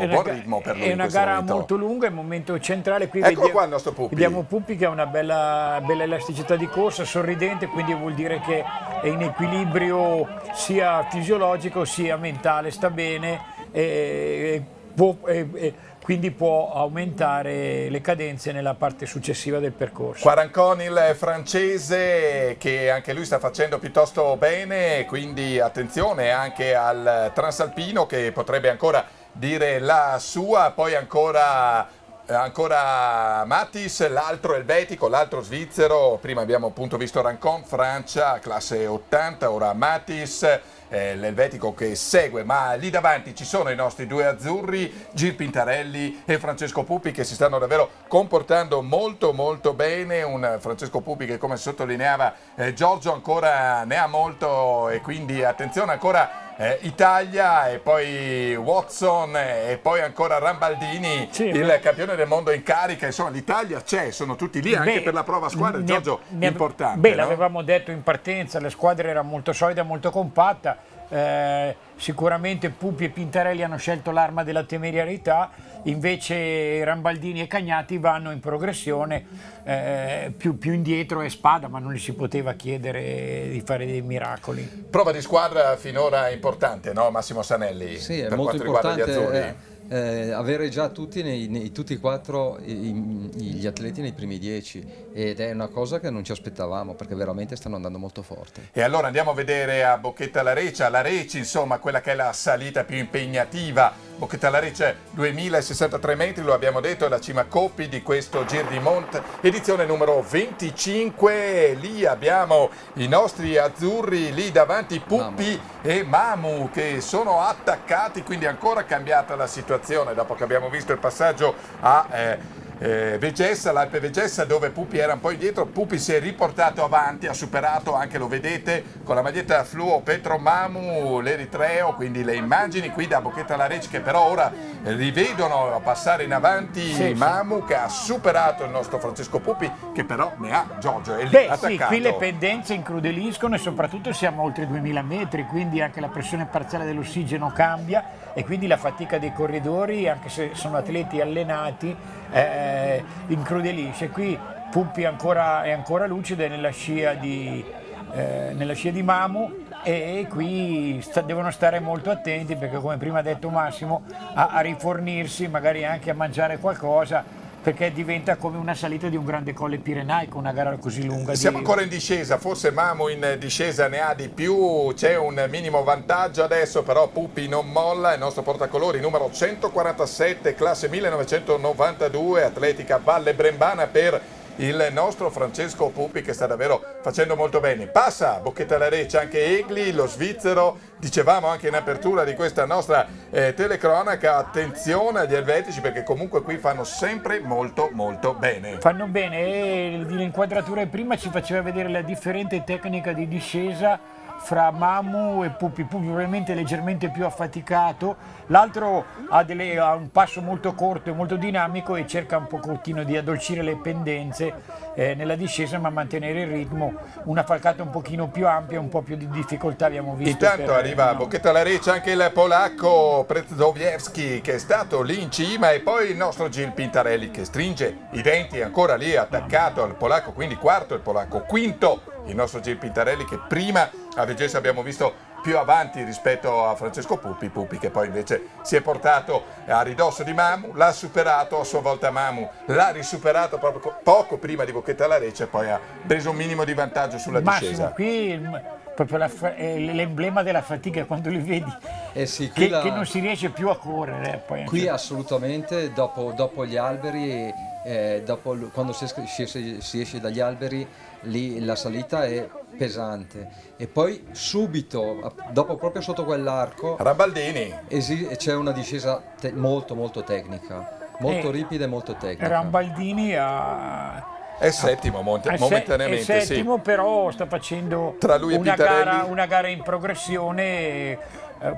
A: buon ritmo per lui.
B: È una gara momento. molto lunga, è il momento centrale. Qui
A: Eccolo vediamo, qua il nostro Puppi.
B: Vediamo Puppi che ha una bella, bella elasticità di corsa, sorridente, quindi vuol dire che è in equilibrio sia fisiologico sia mentale, sta bene. E, può, e, e, quindi può aumentare le cadenze nella parte successiva del percorso.
A: Quarancon il francese che anche lui sta facendo piuttosto bene, quindi attenzione anche al Transalpino che potrebbe ancora dire la sua, poi ancora ancora Mattis, l'altro elvetico, l'altro svizzero, prima abbiamo appunto visto Rancon, Francia, classe 80, ora Mattis, eh, l'elvetico che segue, ma lì davanti ci sono i nostri due azzurri, Gil Pintarelli e Francesco Pupi che si stanno davvero comportando molto molto bene, un Francesco Pupi che come sottolineava eh, Giorgio ancora ne ha molto e quindi attenzione ancora eh, Italia e poi Watson e poi ancora Rambaldini, sì, il beh. campione del mondo in carica, insomma l'Italia c'è, sono tutti lì anche beh, per la prova squadra, Giorgio, ne, importante.
B: Beh,
A: no?
B: l'avevamo detto in partenza, la squadra era molto solida, molto compatta, eh, sicuramente Pupi e Pintarelli hanno scelto l'arma della temerarietà, invece Rambaldini e Cagnati vanno in progressione, eh, più, più, indietro è Spada, ma non gli si poteva chiedere di fare dei miracoli.
A: Prova di squadra finora importante, no Massimo Sanelli?
C: Sì, è molto importante eh, avere già tutti, nei, nei, tutti e quattro i, i, gli atleti nei primi dieci ed è una cosa che non ci aspettavamo perché veramente stanno andando molto forte.
A: E allora andiamo a vedere a Bocchetta la Recia, la Reci insomma quella che è la salita più impegnativa, Bocchetta la Recia 2063 metri, lo abbiamo detto, è la cima Coppi di questo Gir di Mont, edizione numero 25, lì abbiamo i nostri azzurri, lì davanti Puppi Mamu. e Mamu che sono attaccati, quindi ancora cambiata la situazione situazione dopo che abbiamo visto il passaggio a eh, eh, Vegessa, l'Alpe Vegessa dove Pupi era un po' indietro, Pupi si è riportato avanti, ha superato anche, lo vedete, con la maglietta fluo Petro Mamu, l'Eritreo, quindi le immagini qui da Bocchetta Larec che però ora rivedono passare in avanti sì, Mamu che ha superato il nostro Francesco Pupi che però ne ha Giorgio, è lì
B: Beh,
A: attaccato.
B: Sì, qui le pendenze incrudeliscono e soprattutto siamo a oltre 2000 metri, quindi anche la pressione parziale dell'ossigeno cambia e quindi la fatica dei corridori, anche se sono atleti allenati, eh, incrudelisce. Qui Puppi ancora, è ancora lucido nella scia di, eh, nella scia di Mamu e qui sta, devono stare molto attenti perché come prima ha detto Massimo a, a rifornirsi, magari anche a mangiare qualcosa perché diventa come una salita di un grande colle pirenaico, una gara così lunga.
A: Siamo
B: di...
A: ancora in discesa, forse Mamu in discesa ne ha di più, c'è un minimo vantaggio adesso, però Pupi non molla, il nostro portacolori numero 147, classe 1992, Atletica Valle Brembana per il nostro Francesco Pupi che sta davvero facendo molto bene. Passa Bocchetta alla Reccia anche Egli, lo svizzero, dicevamo anche in apertura di questa nostra eh, telecronaca, attenzione agli elvetici perché comunque qui fanno sempre molto molto bene.
B: Fanno bene e l'inquadratura prima ci faceva vedere la differente tecnica di discesa fra Mamu e Pupi. Pupi probabilmente leggermente più affaticato, l'altro ha, ha, un passo molto corto e molto dinamico e cerca un pochettino di addolcire le pendenze eh, nella discesa ma mantenere il ritmo. Una falcata un pochino più ampia, un po' più di difficoltà abbiamo visto.
A: Intanto per, arriva a no. Bocchetta alla Reccia anche il polacco Prezdowiewski che è stato lì in cima e poi il nostro Gil Pintarelli che stringe i denti ancora lì attaccato al polacco, quindi quarto il polacco, quinto il nostro Gil Pintarelli che prima a Vegese abbiamo visto più avanti rispetto a Francesco Puppi, Puppi che poi invece si è portato a ridosso di Mamu, l'ha superato, a sua volta Mamu l'ha risuperato proprio poco prima di Bocchetta alla Reccia e poi ha preso un minimo di vantaggio sulla
B: Massimo,
A: discesa.
B: qui proprio l'emblema della fatica quando li vedi
C: eh sì,
B: che,
C: la...
B: che, non si riesce più a correre.
C: Poi qui assolutamente, dopo, dopo gli alberi, eh, dopo, quando si esce, si esce dagli alberi, lì la salita è pesante e poi subito dopo proprio sotto quell'arco
A: Rambaldini
C: c'è una discesa molto molto tecnica molto eh, ripida e molto tecnica
B: Rambaldini ha
A: è settimo momentaneamente.
B: È settimo,
A: sì.
B: però sta facendo una gara, una gara in progressione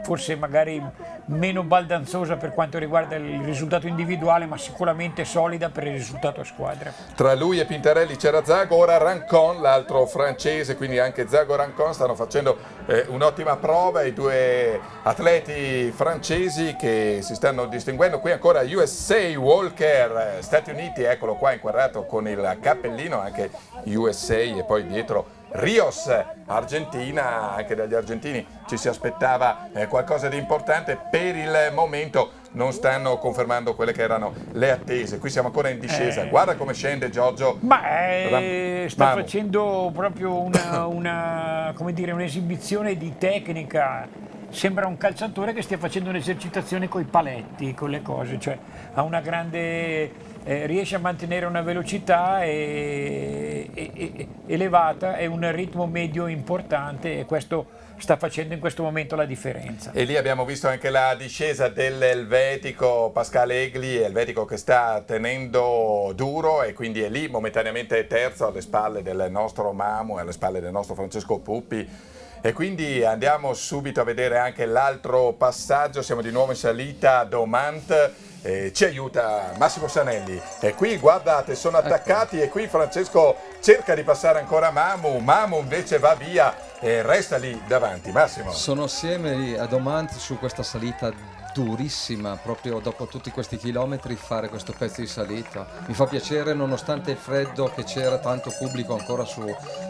B: forse magari meno baldanzosa per quanto riguarda il risultato individuale, ma sicuramente solida per il risultato a squadra.
A: Tra lui e Pintarelli c'era Zago, ora Rancon, l'altro francese, quindi anche Zago e Rancon stanno facendo eh, un'ottima prova, i due atleti francesi che si stanno distinguendo. Qui ancora USA Walker, eh, Stati Uniti, eccolo qua inquadrato con il cappellino, anche USA e poi dietro Rios, Argentina, anche dagli argentini ci si aspettava eh, qualcosa di importante, per il momento non stanno confermando quelle che erano le attese, qui siamo ancora in discesa, eh. guarda come scende Giorgio.
B: Ma eh, sta Mamu. facendo proprio un'esibizione di tecnica, sembra un calciatore che stia facendo un'esercitazione con i paletti, con le cose, cioè ha una grande eh, riesce a mantenere una velocità e, e, e, elevata e un ritmo medio importante e questo sta facendo in questo momento la differenza.
A: E lì abbiamo visto anche la discesa dell'Elvetico Pascal Egli, Elvetico che sta tenendo duro e quindi è lì momentaneamente terzo alle spalle del nostro Mamu e alle spalle del nostro Francesco Puppi. E quindi andiamo subito a vedere anche l'altro passaggio, siamo di nuovo in salita a Domant eh, ci aiuta Massimo Sanelli. E qui guardate, sono ecco. attaccati ecco. e qui Francesco cerca di passare ancora Mamu, Mamu invece va via e resta lì davanti. Massimo.
C: Sono assieme a Domanti su questa salita durissima proprio dopo tutti questi chilometri fare questo pezzo di salita mi fa piacere nonostante il freddo che c'era tanto pubblico ancora su,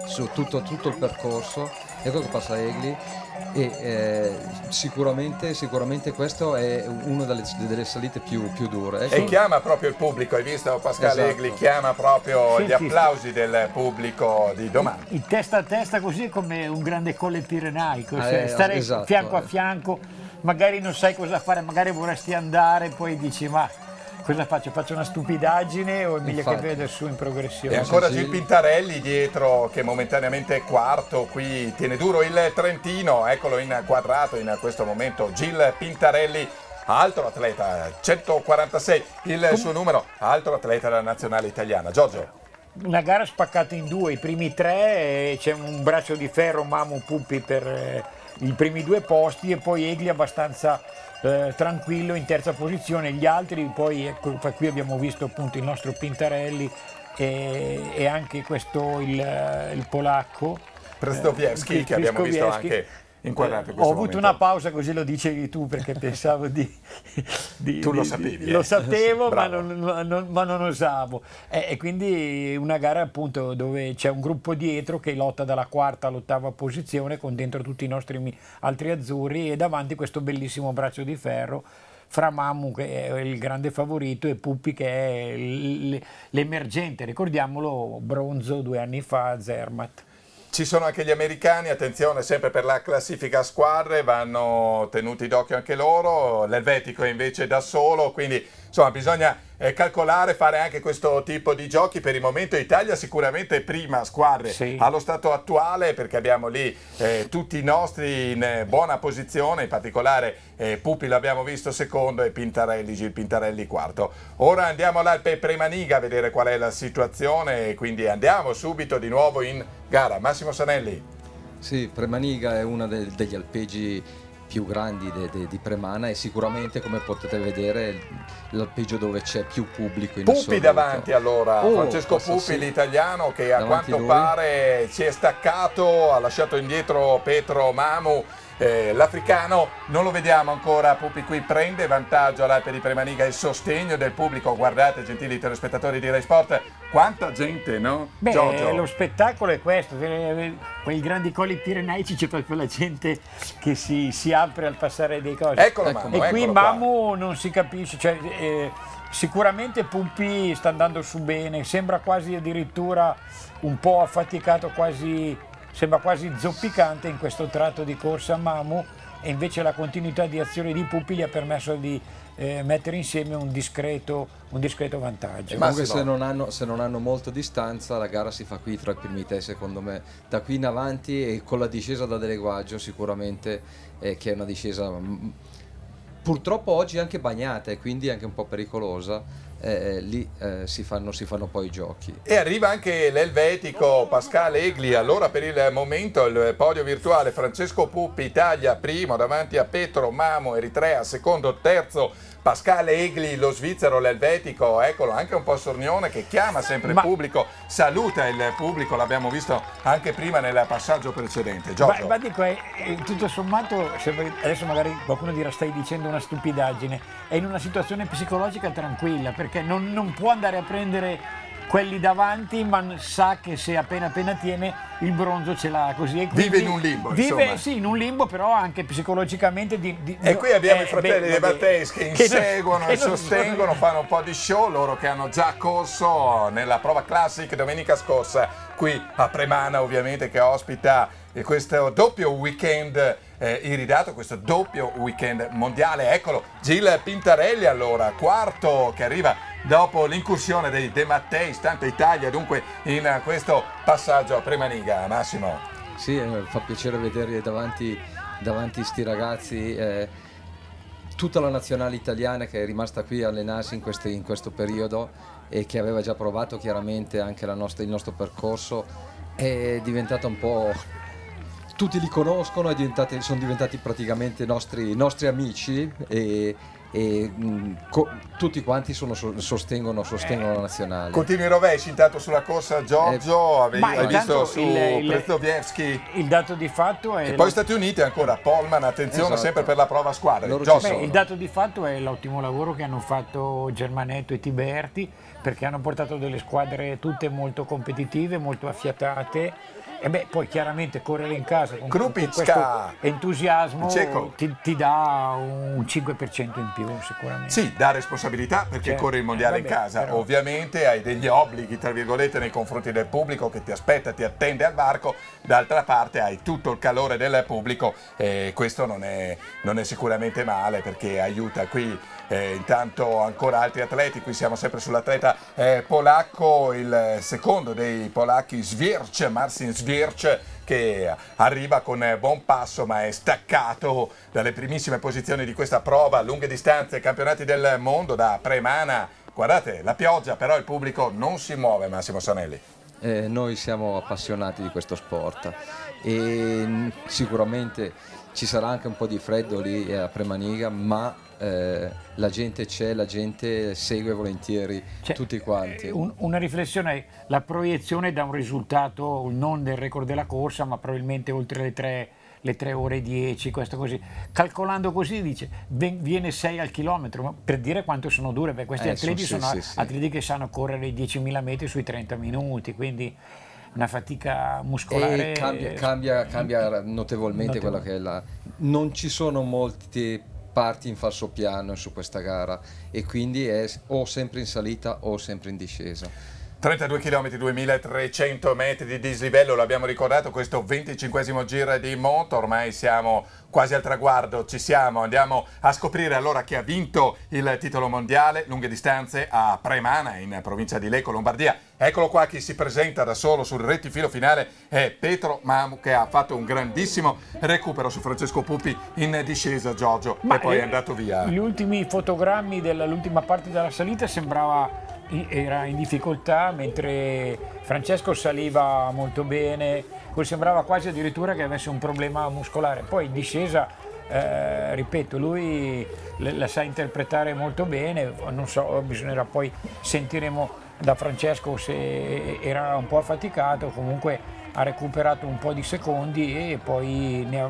C: su tutto, tutto, il percorso ecco che passa Egli e eh, sicuramente, sicuramente questo è una delle, delle salite più, più dure.
A: Ecco. E chiama proprio il pubblico, hai visto Pascal esatto. Egli, chiama proprio Senti, gli applausi del pubblico di domani.
B: In testa a testa così è come un grande colle pirenaico, ah, eh, stare esatto, fianco a fianco, magari non sai cosa fare, magari vorresti andare, poi dici ma cosa faccio? Faccio una stupidaggine o è meglio Infatti. che vedo su in progressione?
A: E ancora Gil Pintarelli dietro che momentaneamente è quarto, qui tiene duro il Trentino, eccolo inquadrato in questo momento Gil Pintarelli altro atleta, 146 il suo numero, altro atleta della nazionale italiana. Giorgio.
B: Una gara spaccata in due, i primi tre, c'è un braccio di ferro Mamu Puppi per eh, i primi due posti e poi Egli abbastanza eh, tranquillo in terza posizione, gli altri poi ecco, qui abbiamo visto appunto il nostro Pintarelli e, e anche questo il, il polacco.
A: Prestowiewski eh, che abbiamo visto anche inquadrato in questo
B: Ho avuto
A: momento.
B: una pausa così lo dicevi tu perché pensavo di...
A: di tu lo sapevi.
B: Di, eh. Lo sapevo ma non, non, ma non, osavo. E, e, quindi una gara appunto dove c'è un gruppo dietro che lotta dalla quarta all'ottava posizione con dentro tutti i nostri altri azzurri e davanti questo bellissimo braccio di ferro fra Mamu che è il grande favorito e Puppi che è l'emergente, ricordiamolo, bronzo due anni fa, Zermatt.
A: Ci sono anche gli americani, attenzione sempre per la classifica squadre, vanno tenuti d'occhio anche loro, l'Elvetico è invece da solo, quindi insomma bisogna eh, calcolare, fare anche questo tipo di giochi. Per il momento Italia sicuramente prima squadre sì. allo stato attuale perché abbiamo lì eh, tutti i nostri in eh, buona posizione, in particolare eh, Pupi l'abbiamo visto secondo e Pintarelli, Gil Pintarelli quarto. Ora andiamo all'Alpe Premaniga a vedere qual è la situazione e quindi andiamo subito di nuovo in gara. Massimo Sanelli.
C: Sì, Premaniga è uno de- degli alpeggi più grandi de- de- di Premana e sicuramente come potete vedere l'alpeggio dove c'è più pubblico in
A: Pupi
C: assoluto.
A: davanti allora,
C: Oh,
A: Francesco Pupi
C: sì.
A: l'italiano che a
C: Davanti
A: quanto
C: lui.
A: pare si è staccato, ha lasciato indietro Petro Mamu, eh, l'africano, non lo vediamo ancora, Pupi qui prende vantaggio all'Alpe di Premaniga il sostegno del pubblico, guardate gentili telespettatori di Rai Sport, quanta gente no?
B: Beh,
A: Giorgio?
B: lo spettacolo è questo, eh, quei grandi colli pirenaici c'è proprio la gente che si, si apre al passare dei cosi.
A: Eccolo
C: Ecco,
A: Mamu,
B: e qui. Mamu non si capisce, cioè, eh, sicuramente Pumpi sta andando su bene, sembra quasi addirittura un po' affaticato, quasi, sembra quasi zoppicante in questo tratto di corsa Mamu e invece la continuità di azione di Puppi gli ha permesso di eh, mettere insieme un discreto, un discreto vantaggio.
C: E comunque
A: Massimo.
C: se non, hanno, se non hanno molto distanza la gara si fa qui tra i primi tre secondo me. Da qui in avanti e con la discesa da Deleguaggio sicuramente eh, che è una discesa mm, purtroppo oggi anche bagnata e quindi anche un po' pericolosa, eh, lì eh, si, fanno, si fanno poi i giochi.
A: E arriva anche l'elvetico Pascal Egli, allora per il momento il podio virtuale Francesco Puppi, Italia primo davanti a Petro Mamo, Eritrea secondo, terzo Pascal Egli, lo svizzero, l'elvetico, eccolo anche un po' sornione che chiama sempre
B: Ma-
A: il pubblico, saluta il pubblico, l'abbiamo visto anche prima nel passaggio precedente.
B: Ma,
A: Giorgio.
B: ma dico, è, è tutto sommato, adesso magari qualcuno dirà stai dicendo una stupidaggine, è in una situazione psicologica tranquilla perché non, non può andare a prendere quelli davanti ma sa che se appena appena tiene il bronzo ce l'ha così.
A: Vive in un limbo,
B: Vive
A: insomma.
B: sì, in un limbo però anche psicologicamente. Di, di-
A: E qui abbiamo
B: eh,
A: i fratelli
B: beh, vabbè,
A: Batteis che
B: non-
A: inseguono
B: che
A: e
B: non
A: sostengono,
B: sono-
A: fanno un po' di show, loro che hanno già corso nella prova classic domenica scorsa qui a Premana ovviamente che ospita questo doppio weekend eh, iridato, questo doppio weekend mondiale. Eccolo, Gil Pintarelli allora, quarto che arriva dopo l'incursione dei De Matteis, tanta Italia dunque in questo passaggio a Premaniga. Massimo.
C: Sì, eh, fa piacere vederli davanti, davanti sti ragazzi. eh, tutta la nazionale italiana che è rimasta qui a allenarsi in, questi- in questo periodo e che aveva già provato chiaramente anche nostra- il nostro percorso è diventata un po'... Tutti li conoscono, sono diventati praticamente nostri, nostri amici e, e, mh, co- tutti quanti sono- sostengono, sostengono la nazionale.
A: Continui i rovesci intanto sulla corsa Giorgio, avevi,
B: Ma
A: hai visto su
B: il- il- Il dato di fatto è...
A: e poi Stati Uniti ancora, Polman, attenzione
C: Esatto.
A: sempre per la prova a squadre.
C: Loro ci
A: Giorgio.
B: Beh, il dato di fatto è l'ottimo lavoro che hanno fatto Germanetto e Tiberti perché hanno portato delle squadre tutte molto competitive, molto affiatate e beh, poi chiaramente correre in casa con, con questo entusiasmo ti, ti dà un 5% in più sicuramente.
A: Sì, dà responsabilità perché
B: Certo.
A: corri il mondiale
B: Eh,
A: in
B: vabbè,
A: casa,
B: però-
A: ovviamente hai degli obblighi tra virgolette nei confronti del pubblico che ti aspetta, ti attende al varco, d'altra parte hai tutto il calore del pubblico e questo non è, non è sicuramente male perché aiuta qui eh, intanto ancora altri atleti, qui siamo sempre sull'atleta eh, polacco, il secondo dei polacchi Svierc, Marcin Svierc che arriva con buon passo ma è staccato dalle primissime posizioni di questa prova, lunghe distanze, campionati del mondo da Premana. Guardate, la pioggia, però il pubblico non si muove, Massimo Sanelli.
C: Eh, noi siamo appassionati di questo sport e sicuramente ci sarà anche un po' di freddo lì a Premaniga, ma eh, la gente c'è, la gente segue volentieri
B: Cioè,
C: tutti quanti.
B: eh, un- una riflessione, la proiezione da un risultato non del record della corsa, ma probabilmente oltre le 3, le 3 ore e 10, questo così. Calcolando così dice, viene 6 al chilometro, per dire quanto sono dure, perché questi
C: Eh,
B: atleti
C: sono-
B: sono
C: sì,
B: a-
C: sì, sì.
B: atleti che sanno correre i 10.000 metri sui 30 minuti, quindi una fatica muscolare.
C: E cambia, cambia- cambia notevolmente quello che è la... Non ci sono molte parti in falso piano su questa gara e quindi è o sempre in salita o sempre in discesa.
A: 32 km, 2300 metri di dislivello, l'abbiamo ricordato, questo 25 giro di moto, ormai siamo quasi al traguardo, ci siamo, andiamo a scoprire allora chi ha vinto il titolo mondiale, lunghe distanze a Premana in provincia di Lecco, Lombardia. Eccolo qua chi si presenta da solo sul rettifilo finale è Petro Mamu che ha fatto un grandissimo recupero su Francesco Pupi in discesa Giorgio e poi è andato via.
B: Gli ultimi fotogrammi dell'ultima parte della salita sembrava era in difficoltà mentre Francesco saliva molto bene, sembrava quasi addirittura che avesse un problema muscolare. Poi in discesa, eh, ripeto, lui la sa interpretare molto bene, non so, bisognerà poi sentiremo da Francesco se era un po' affaticato, comunque ha recuperato un po' di secondi e poi ne ha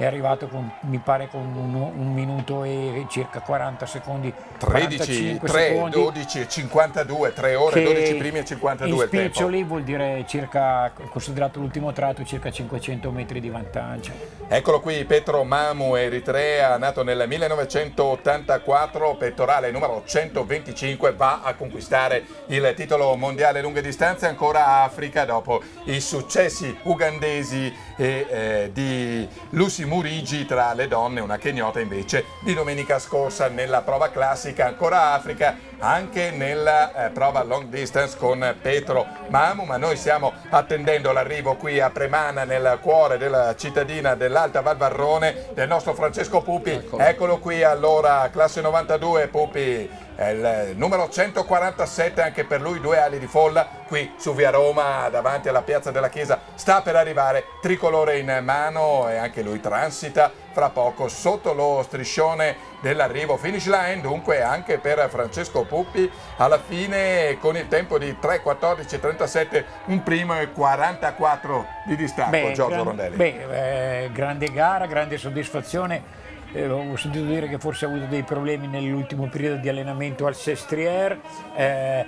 B: è arrivato con, mi pare con un, un, minuto e circa 40 secondi.
A: 13, 3, secondi, 12 52 3 ore 12 primi e 52
B: in spiccioli vuol dire circa considerato l'ultimo tratto circa 500 metri di vantaggio.
A: Eccolo qui Petro Mamu Eritrea nato nel 1984 pettorale numero 125 va a conquistare il titolo mondiale lunghe distanze ancora Africa dopo i successi ugandesi e eh, di Lucy Murigi tra le donne, una kenyota invece di domenica scorsa nella prova classica, ancora Africa, anche nella eh, prova long distance con Petro Mamu, ma noi stiamo attendendo l'arrivo qui a Premana nel cuore della cittadina dell'Alta Valvarrone del nostro Francesco Pupi, eccolo, eccolo qui allora, classe 92 Pupi il numero 147 anche per lui, due ali di folla qui su via Roma davanti alla piazza della Chiesa, sta per arrivare tricolore in mano e anche lui transita fra poco sotto lo striscione dell'arrivo. Finish line dunque anche per Francesco Puppi. Alla fine con il tempo di 3.14.37 un primo e 44 di distacco beh, Giorgio gran, Rondelli.
B: beh, eh, grande gara, grande soddisfazione. Eh, ho sentito dire che forse ha avuto dei problemi nell'ultimo periodo di allenamento al Sestriere, eh,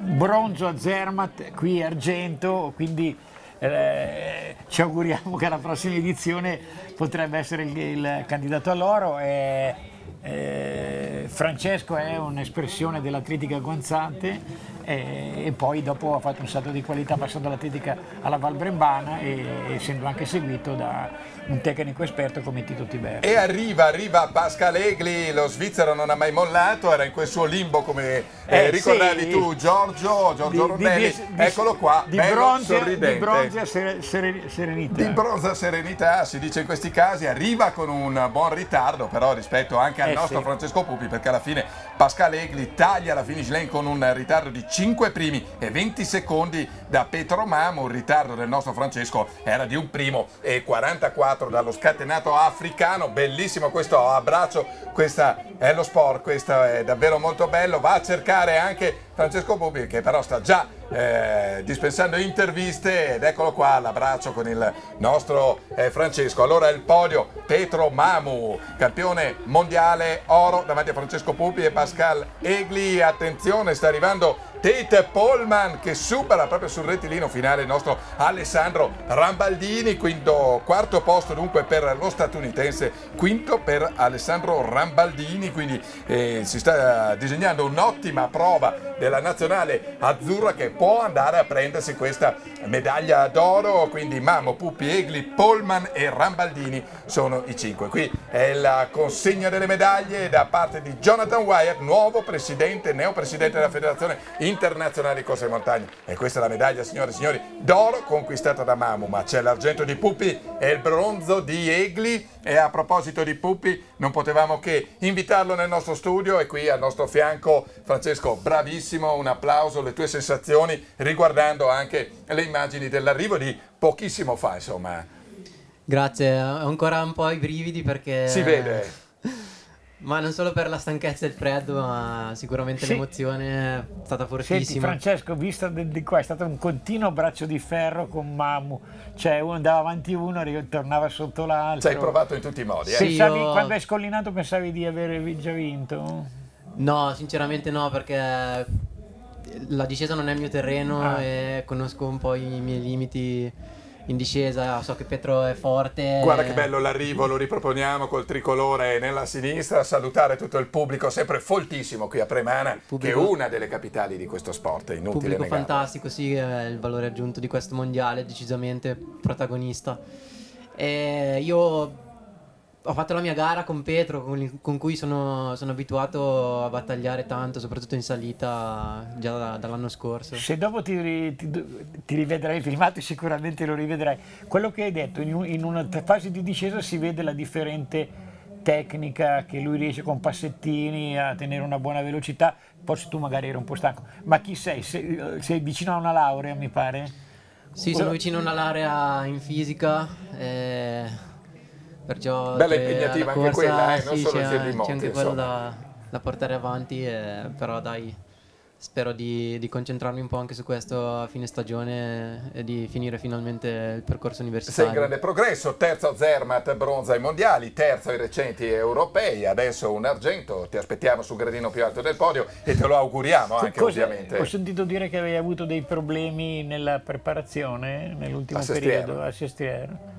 B: bronzo a Zermatt, qui argento, quindi eh, ci auguriamo che la prossima edizione potrebbe essere il, il candidato all'oro. Eh, eh, Francesco è un'espressione dell'atletica guanzante e, poi dopo ha fatto un salto di qualità passando l'atletica alla Val Brembana e essendo anche seguito da un tecnico esperto come Tito Tiberio.
A: E arriva, arriva Pascal Egli, lo svizzero non ha mai mollato, era in quel suo limbo come eh, eh, ricordavi sì, tu Giorgio, Giorgio Rondelli, di, eccolo qua,
B: di bronzia, di bronzia serenità.
A: Di bronzia serenità, si dice in questi casi, arriva con un buon ritardo però rispetto anche al eh, nostro sì. Francesco Pupi perché alla fine Pascal Egli taglia la finish lane con un ritardo di 5 primi e 20 secondi da Petro Mamo, il ritardo del nostro Francesco era di un primo e 44 dallo scatenato africano, bellissimo questo abbraccio, questo è lo sport, questo è davvero molto bello, va a cercare anche Francesco Bubi che però sta già eh, dispensando interviste ed eccolo qua l'abbraccio con il nostro eh, Francesco. Allora il podio Petro Mamu, campione mondiale oro davanti a Francesco Pupi e Pascal Egli. Attenzione, sta arrivando Tate Polman che supera proprio sul rettilineo finale il nostro Alessandro Rambaldini, quinto, quarto posto dunque per lo statunitense, quinto per Alessandro Rambaldini, quindi eh, si sta disegnando un'ottima prova della nazionale azzurra che può andare a prendersi questa medaglia d'oro, quindi Mamo, Puppi, Egli, Polman e Rambaldini sono i cinque. Qui è la consegna delle medaglie da parte di Jonathan Wyatt, nuovo presidente, neopresidente della Federazione Internazionale di Corsa in Montagna. E questa è la medaglia, signore e signori, d'oro conquistata da Mamo, ma c'è l'argento di Puppi e il bronzo di Egli. E a proposito di Puppi, non potevamo che invitarlo nel nostro studio e qui al nostro fianco Francesco, bravissimo, un applauso, le tue sensazioni riguardando anche le immagini dell'arrivo di pochissimo fa, insomma.
D: Grazie, ho ancora un po' i brividi perché...
A: Si vede.
D: Ma non solo per la stanchezza e il freddo, ma sicuramente sì. l'emozione è stata fortissima.
B: Senti Francesco, visto di qua, è stato un continuo braccio di ferro con Mamu, cioè uno andava avanti uno, tornava sotto l'altro.
A: Ci hai provato in tutti i modi, eh?
B: Sì, pensavi, io... Quando hai scollinato pensavi di aver già vinto?
D: No, sinceramente no, perché la discesa non è il mio terreno ah. e conosco un po' i miei limiti in discesa, so che Petro è forte.
A: Guarda che bello l'arrivo, lo riproponiamo col tricolore nella sinistra, salutare tutto il pubblico, sempre foltissimo qui a Premana, pubblico, che è una delle capitali di questo sport, è inutile
D: Pubblico
A: negarlo.
D: fantastico, sì, è il valore aggiunto di questo mondiale, decisamente protagonista. E io ho fatto la mia gara con Petro, con, con cui sono, sono, abituato a battagliare tanto, soprattutto in salita già da, dall'anno scorso.
B: Se dopo ti, ti, ti rivedrai filmato, sicuramente lo rivedrai. Quello che hai detto, in, in, una fase di discesa si vede la differente tecnica che lui riesce con passettini a tenere una buona velocità, forse tu magari eri un po' stanco, ma chi sei? Sei, sei vicino a una laurea mi pare?
D: Sì, sono vicino a una laurea in fisica. Eh, perciò
A: Bella impegnativa anche
D: corsa,
A: quella, eh, non
D: sì,
A: solo il
D: c'è,
A: di
D: c'è anche quello da, da portare avanti, eh, però dai, spero di, di concentrarmi un po' anche su questo a fine stagione e di finire finalmente il percorso
A: Sei in
D: universitario.
A: grande progresso, terzo a Zermatt, bronzo ai mondiali, terzo ai recenti europei, adesso un argento, ti aspettiamo sul gradino più alto del podio e te lo auguriamo anche
B: Cosa-
A: ovviamente.
B: Ho sentito dire che avevi avuto dei problemi nella preparazione nell'ultimo periodo a Sestriere.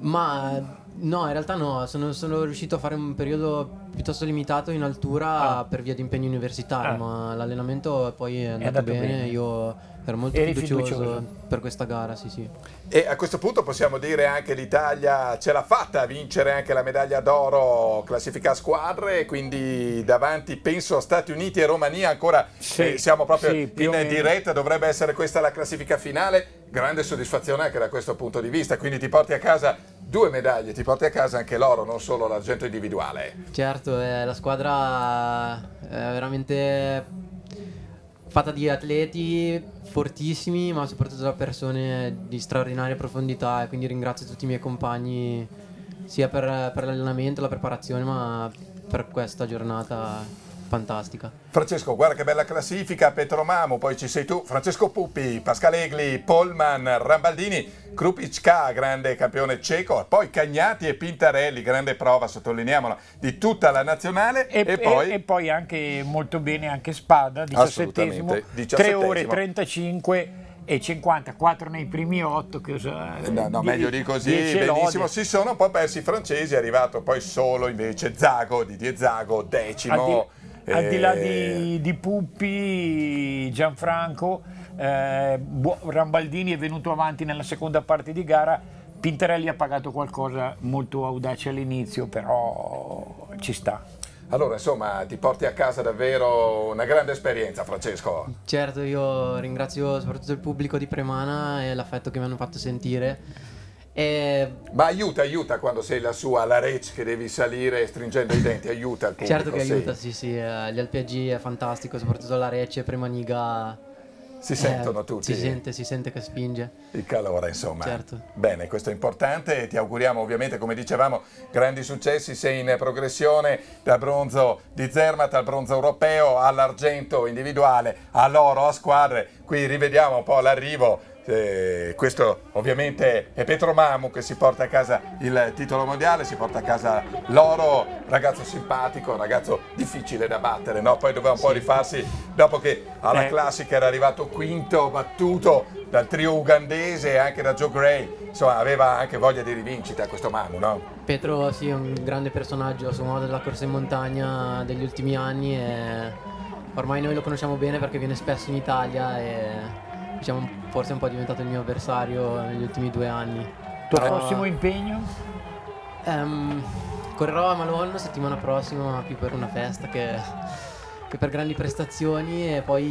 D: Ma no, in realtà no, sono, sono riuscito a fare un periodo piuttosto limitato in altura
B: Ah.
D: per via di impegni universitari,
B: Ah.
D: ma l'allenamento poi è andato,
B: andato
D: bene,
B: bene.
D: io ero molto
B: Eri
D: fiducioso,
B: fiducioso.
D: per questa gara, sì sì.
A: E a questo punto possiamo dire anche l'Italia ce l'ha fatta a vincere anche la medaglia d'oro classifica a squadre, quindi davanti penso a Stati Uniti e Romania ancora
B: Sì,
A: eh, siamo proprio
B: sì,
A: in diretta, dovrebbe essere questa la classifica finale, grande soddisfazione anche da questo punto di vista, quindi ti porti a casa due medaglie, ti porti a casa anche l'oro, non solo l'argento individuale.
D: Certo, eh, la squadra è veramente fatta di atleti fortissimi, ma soprattutto da persone di straordinaria profondità e quindi ringrazio tutti i miei compagni sia per, per l'allenamento, la preparazione, ma per questa giornata fantastica.
A: Francesco, guarda che bella classifica, Petromamu, poi ci sei tu, Francesco Puppi, Pascal Egli, Polman, Rambaldini, Krupic K, grande campione cieco, poi Cagnati e Pintarelli, grande prova, sottolineiamola, di tutta la nazionale e,
B: E,
A: poi...
B: e- e poi anche molto bene anche Spada, 17
A: Assolutamente,
B: 3 ore
A: 17esimo.
B: 35 e 54 nei primi 8 che cosa,
A: No, no,
B: die-
A: meglio di così,
B: 10
A: benissimo. Si sono un po' persi i francesi, è arrivato poi solo invece Zago, Didier Zago, decimo.
B: di, al di là
A: Eh,
B: di, di Puppi, Gianfranco, eh, Rambaldini è venuto avanti nella seconda parte di gara, Pintarelli ha pagato qualcosa molto audace all'inizio, però ci sta.
A: Allora, insomma, ti porti a casa davvero una grande esperienza, Francesco.
D: Certo, io ringrazio soprattutto il pubblico di Premana e l'affetto che mi hanno fatto sentire. E
A: Ma aiuta, aiuta quando sei lassù alla Rec che devi salire stringendo i denti, aiuta il pubblico.
D: certo che
A: sì.
D: aiuta, sì sì, eh, gli alpeggi è fantastico, soprattutto la Recce, Premaniga.
A: Si sentono
D: eh,
A: tutti
D: Si sente, si sente che spinge.
A: il calore, insomma.
D: Certo.
A: Bene, questo è importante e ti auguriamo ovviamente, come dicevamo, grandi successi. Sei in progressione dal bronzo di Zermatt al bronzo europeo, all'argento individuale, all'oro a squadre. Qui rivediamo un po' l'arrivo. Eh, questo ovviamente è Petromamu che si porta a casa il titolo mondiale, si porta a casa l'oro, ragazzo simpatico, ragazzo difficile da battere, no? poi doveva un po' rifarsi dopo che alla
B: Eh.
A: classica era arrivato quinto, battuto dal trio ugandese e anche da Joe Gray, insomma aveva anche voglia di rivincita questo Mamu, no?
D: Petro sì, è un grande personaggio a suo modo della corsa in montagna degli ultimi anni e ormai noi lo conosciamo bene perché viene spesso in Italia e diciamo forse è un po' diventato il mio avversario negli ultimi due anni.
B: Tuo
D: Però,
B: prossimo impegno?
D: ehm, correrò a Malone settimana prossima ma più per una festa che per grandi prestazioni e poi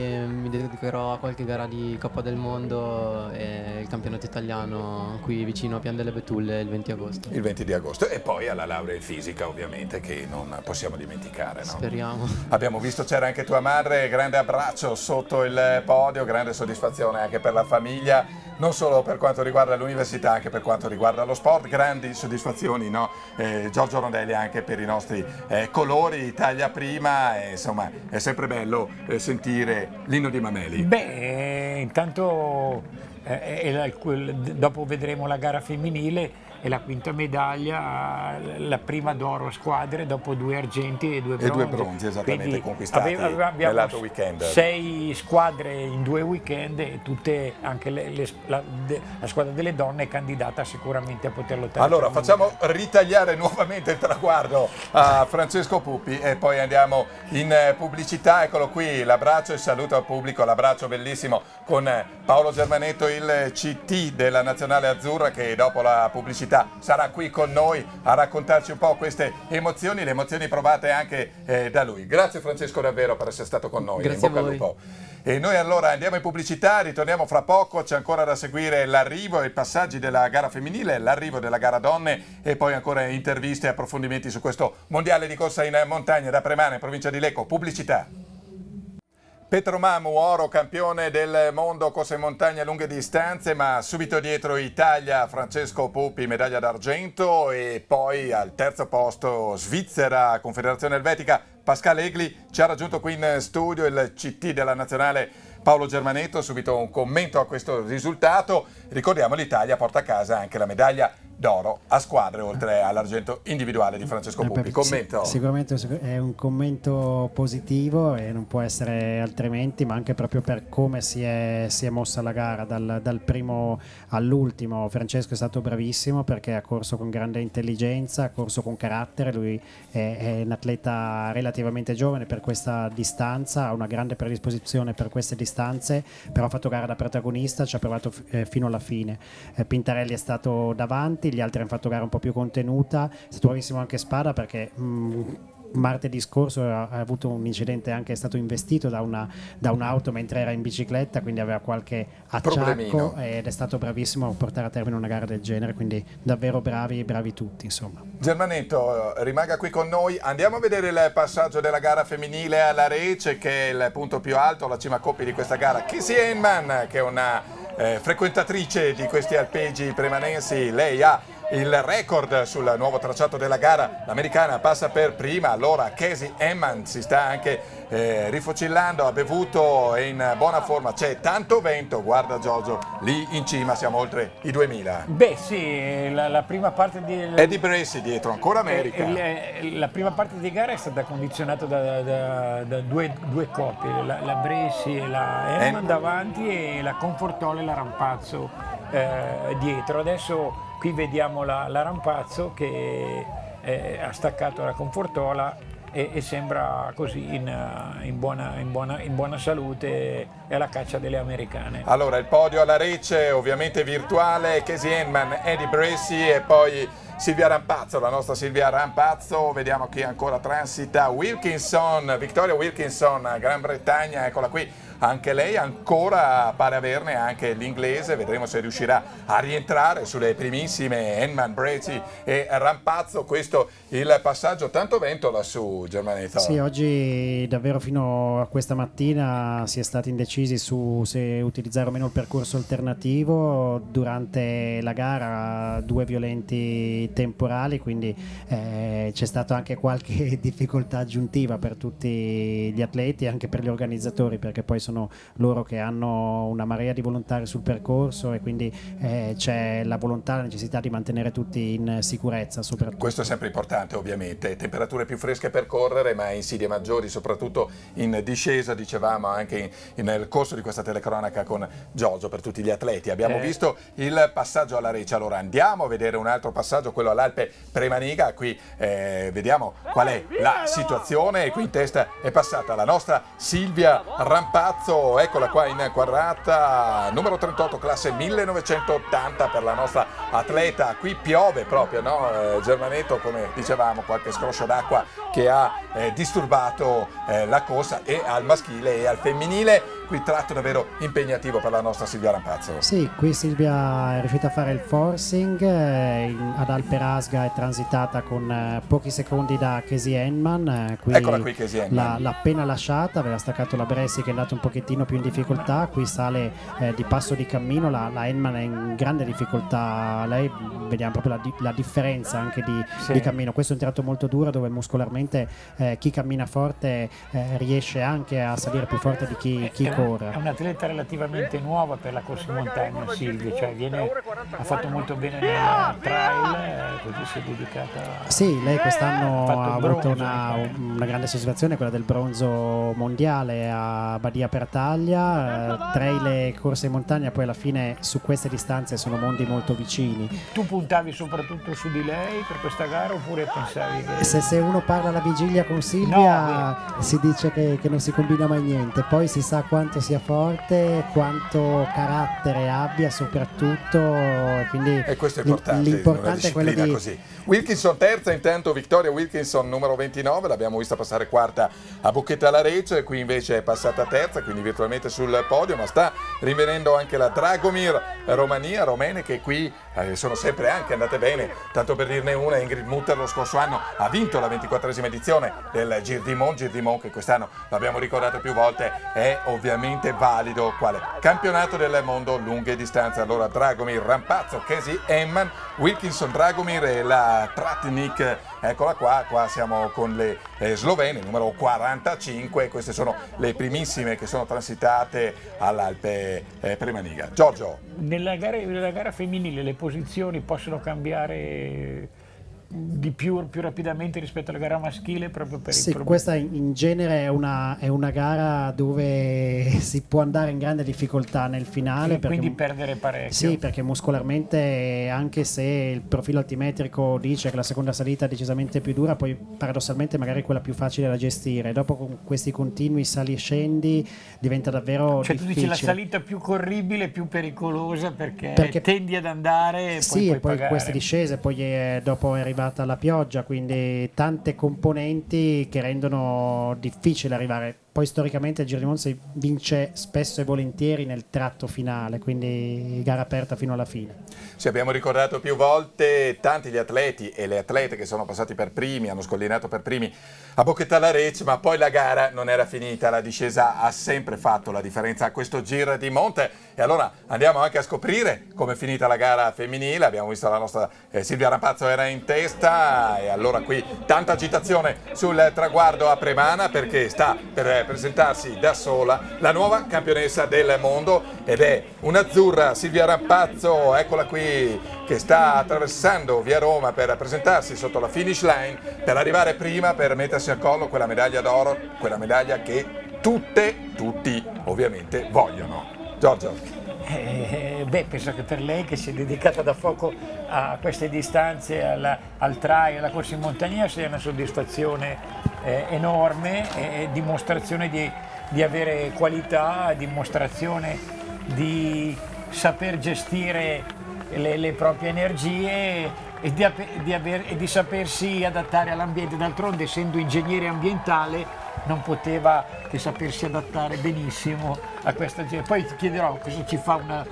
D: eh, mi dedicherò a qualche gara di Coppa del Mondo e il campionato italiano qui vicino a Pian delle Betulle il 20 agosto.
A: Il 20 di agosto e poi alla laurea in fisica ovviamente che non possiamo dimenticare, no?
D: Speriamo.
A: Abbiamo visto c'era anche tua madre, grande abbraccio sotto il podio, grande soddisfazione anche per la famiglia, non solo per quanto riguarda l'università, anche per quanto riguarda lo sport, grandi soddisfazioni, no? Eh, Giorgio Rondelli anche per i nostri eh, colori, Italia prima, e, insomma è sempre bello eh, sentire l'inno di Mameli.
B: Beh, eh, intanto eh, dopo vedremo la gara femminile e la quinta medaglia, la prima d'oro a squadre dopo due argenti e due
A: E
B: bronzi.
A: due bronzi, esattamente,
B: Quindi
A: conquistati
B: ave- abbiamo
A: weekend.
B: Sei squadre in due weekend e tutte, anche le- le- la, de- la squadra delle donne è candidata sicuramente a poter lottare.
A: Allora facciamo ritagliare nuovamente il traguardo a Francesco Puppi e poi andiamo in pubblicità. Eccolo qui, l'abbraccio e saluto al pubblico, l'abbraccio bellissimo con Paolo Germanetto, il CT della Nazionale Azzurra che dopo la pubblicità pubblicità sarà qui con noi a raccontarci un po' queste emozioni, le emozioni provate anche eh, da lui. Grazie Francesco davvero per essere stato con noi.
D: Grazie
A: al lupo. E noi allora andiamo in pubblicità, ritorniamo fra poco, c'è ancora da seguire l'arrivo e i passaggi della gara femminile, l'arrivo della gara donne e poi ancora interviste e approfondimenti su questo mondiale di corsa in montagna da Premane, provincia di Lecco. Pubblicità. Petro Mamu, oro campione del mondo corsa in montagna a lunghe distanze, ma subito dietro Italia, Francesco Pupi, medaglia d'argento e poi al terzo posto Svizzera, Confederazione Elvetica, Pascal Egli ci ha raggiunto qui in studio il CT della nazionale Paolo Germanetto, subito un commento a questo risultato. Ricordiamo l'Italia porta a casa anche la medaglia d'oro a squadre oltre all'argento individuale di Francesco eh, Pupi. Commento.
E: Sicuramente è un commento positivo e non può essere altrimenti, ma anche proprio per come si è, si è mossa la gara dal, dal, primo all'ultimo. Francesco è stato bravissimo perché ha corso con grande intelligenza, ha corso con carattere, lui è, è un atleta relativamente giovane per questa distanza, ha una grande predisposizione per queste distanze, però ha fatto gara da protagonista, ci ha provato eh, fino alla fine. Eh, Pintarelli è stato davanti avanti, gli altri hanno fatto gara un po' più contenuta, è stato bravissimo anche Spada perché mh, mm, martedì scorso ha, avuto un incidente anche è stato investito da, una, da, un'auto mentre era in bicicletta quindi aveva qualche acciacco ed è stato bravissimo a portare a termine una gara del genere quindi davvero bravi bravi tutti insomma.
A: Germanetto rimanga qui con noi. Andiamo a vedere il passaggio della gara femminile alla Rece che è il punto più alto la cima coppia di questa gara. Kissy Henman che è una eh, frequentatrice di questi alpeggi premanensi, lei ha il record sul nuovo tracciato della gara, l'americana passa per prima, allora Casey Emman si sta anche eh, rifocillando, ha bevuto, è in buona forma, c'è tanto vento, guarda Giorgio, lì in cima siamo oltre i 2000.
B: Beh sì, la, la prima parte di...
A: Eddie Bracey dietro, ancora America.
B: Eh, la prima parte di gara è stata condizionata da, da, da due, due, coppie, la, la Bracey e la Emman davanti e la Confortole e la Rampazzo eh, dietro. Adesso Qui vediamo la, la Rampazzo che eh, ha staccato la Confortola e, e sembra così in, in, buona, in, buona, in, buona, salute e alla caccia delle americane.
A: Allora il podio alla Recce ovviamente virtuale, Casey Henman, Eddie Bracey e poi Silvia Rampazzo, la nostra Silvia Rampazzo, vediamo chi ancora transita, Wilkinson, Victoria Wilkinson, Gran Bretagna, eccola qui anche lei ancora pare averne anche l'inglese, vedremo se riuscirà a rientrare sulle primissime Enman Breci e Rampazzo, questo il passaggio, tanto vento lassù Germanetto.
E: Sì, oggi davvero fino a questa mattina si è stati indecisi su se utilizzare o meno il percorso alternativo, durante la gara due violenti temporali, quindi eh, c'è stata anche qualche difficoltà aggiuntiva per tutti gli atleti anche per gli organizzatori perché poi sono loro che hanno una marea di volontari sul percorso e quindi eh, c'è la volontà, la necessità di mantenere tutti in sicurezza. Soprattutto.
A: Questo è sempre importante ovviamente, temperature più fresche per correre ma insidie maggiori soprattutto in discesa, dicevamo anche in, nel corso di questa telecronaca con Giorgio per tutti gli atleti. Abbiamo eh. visto il passaggio alla Reccia, allora andiamo a vedere un altro passaggio, quello all'Alpe Premaniga, qui eh, vediamo qual è la situazione, qui in testa è passata la nostra Silvia Rampazzo Palazzo, eccola qua inquadrata, numero 38, classe 1980 per la nostra atleta. Qui piove proprio, no? Eh, Germanetto, come dicevamo, qualche scroscio d'acqua che ha eh, disturbato eh, la corsa e al maschile e al femminile qui tratto davvero impegnativo per la nostra Silvia Rampazzo.
E: Sì, qui Silvia è riuscita a fare il forcing, eh, ad Alperasga è transitata con eh, pochi secondi da Casey Henman, qui
A: Eccola qui Casey
E: Henman. L'ha appena lasciata, aveva staccato la Bressi che è andata un pochettino più in difficoltà, qui sale eh, di passo di cammino, la, la Henman è in grande difficoltà, lei vediamo proprio la, la differenza anche di, sì. di, cammino, questo è un tratto molto duro dove muscolarmente eh, chi cammina forte eh, riesce anche a salire più forte di chi, chi ancora.
B: È un'atleta relativamente nuova per la corsa in montagna, Silvia, cioè viene, ha fatto molto bene nel trail, eh, così si è dedicata.
E: Sì, lei quest'anno ha, avuto una, una, grande soddisfazione, quella del bronzo mondiale a Badia per Taglia, eh, trail e corsa in montagna, poi alla fine su queste distanze sono mondi molto vicini.
B: Tu puntavi soprattutto su di lei per questa gara oppure pensavi che...
E: Se, se uno parla alla vigilia con Silvia no, si dice che, che non si combina mai niente, poi si sa quanto sia forte, quanto carattere abbia soprattutto. Quindi
A: e questo è importante,
E: l'importante è quello di...
A: Così. Wilkinson terza, intanto Vittoria Wilkinson numero 29, l'abbiamo vista passare quarta a Bocchetta alla Recce, qui invece è passata terza, quindi virtualmente sul podio, ma sta rinvenendo anche la Dragomir Romania, romene che qui eh, sono sempre anche andate bene, tanto per dirne una, Ingrid Mutter lo scorso anno ha vinto la 24esima edizione del Gir di Mont, Gir di Mont che quest'anno l'abbiamo ricordato più volte è ovviamente valido. Quale? Campionato del mondo lunghe distanze, allora Dragomir Rampazzo, Casey Emman, Wilkinson Dragomir e la Tratnik, eccola qua, qua siamo con le eh, slovene, numero 45, queste sono le primissime che sono transitate all'Alpe eh, Premaniga. Giorgio.
B: Nella gara, nella gara femminile le posizioni possono cambiare di più, più, rapidamente rispetto alla gara maschile proprio per
E: sì, questa in genere è una, è una, gara dove si può andare in grande difficoltà nel finale
B: sì, perché, quindi perdere parecchio.
E: Sì perché muscolarmente anche se il profilo altimetrico dice che la seconda salita è decisamente più dura poi paradossalmente magari è quella più facile da gestire. Dopo con questi continui sali e scendi diventa davvero
B: cioè
E: difficile
B: tu dici la salita più corribile più pericolosa perché, perché tendi ad andare e
E: sì
B: poi
E: e poi
B: pagare.
E: queste discese poi è, dopo è arrivato arrivata la pioggia, quindi tante componenti che rendono difficile arrivare poi storicamente il Giro di Monza vince spesso e volentieri nel tratto finale, quindi gara aperta fino alla fine.
A: Ci abbiamo ricordato più volte tanti gli atleti e le atlete che sono passati per primi, hanno scollinato per primi a Bocchetta la Recce, ma poi la gara non era finita, la discesa ha sempre fatto la differenza a questo Giro di Monte e allora andiamo anche a scoprire come è finita la gara femminile, abbiamo visto la nostra eh, Silvia Rampazzo era in testa e allora qui tanta agitazione sul traguardo a Premana perché sta per presentarsi da sola la nuova campionessa del mondo ed è un'azzurra Silvia Rampazzo, eccola qui che sta attraversando via Roma per presentarsi sotto la finish line per arrivare prima per mettersi al collo quella medaglia d'oro, quella medaglia che tutte, tutti ovviamente vogliono. Giorgio.
B: Eh, beh, penso che per lei che si è dedicata da poco a queste distanze, alla, al trail, alla corsa in montagna, sia una soddisfazione eh, enorme e dimostrazione di, di avere qualità, dimostrazione di saper gestire le, le proprie energie e di, di, aver, e di, sapersi adattare all'ambiente. D'altronde, essendo ingegnere ambientale, non poteva che sapersi adattare benissimo a questa gente. Poi ti chiederò cosa ci fa una,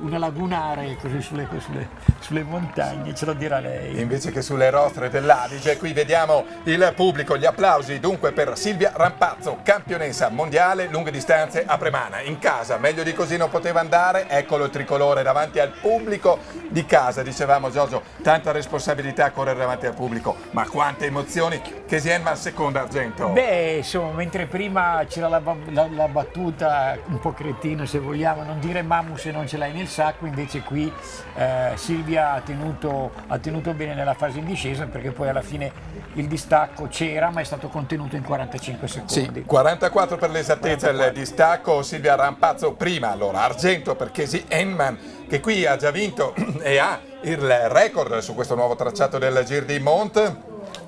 B: una lagunare così sulle, sulle, sulle, montagne, ce lo dirà lei.
A: Invece che sulle rostre dell'Adige, qui vediamo il pubblico, gli applausi dunque per Silvia Rampazzo, campionessa mondiale lunghe distanze a Premana. In casa, meglio di così non poteva andare, eccolo il tricolore davanti al pubblico di casa, dicevamo Giorgio, tanta responsabilità a correre davanti al pubblico, ma quante emozioni, che Sienma seconda argento.
B: Beh, insomma, mentre prima c'era la, la, la battuta un po' cretina se vogliamo, non dire mamu se non ce l'hai nel sacco, invece qui eh, Silvia ha tenuto, ha tenuto, bene nella fase in discesa perché poi alla fine il distacco c'era ma è stato contenuto in 45 secondi.
A: Sì, 44 per l'esattezza il distacco, Silvia Rampazzo prima, allora argento per Casey Enman che qui ha già vinto e ha il record su questo nuovo tracciato del Gir di Mont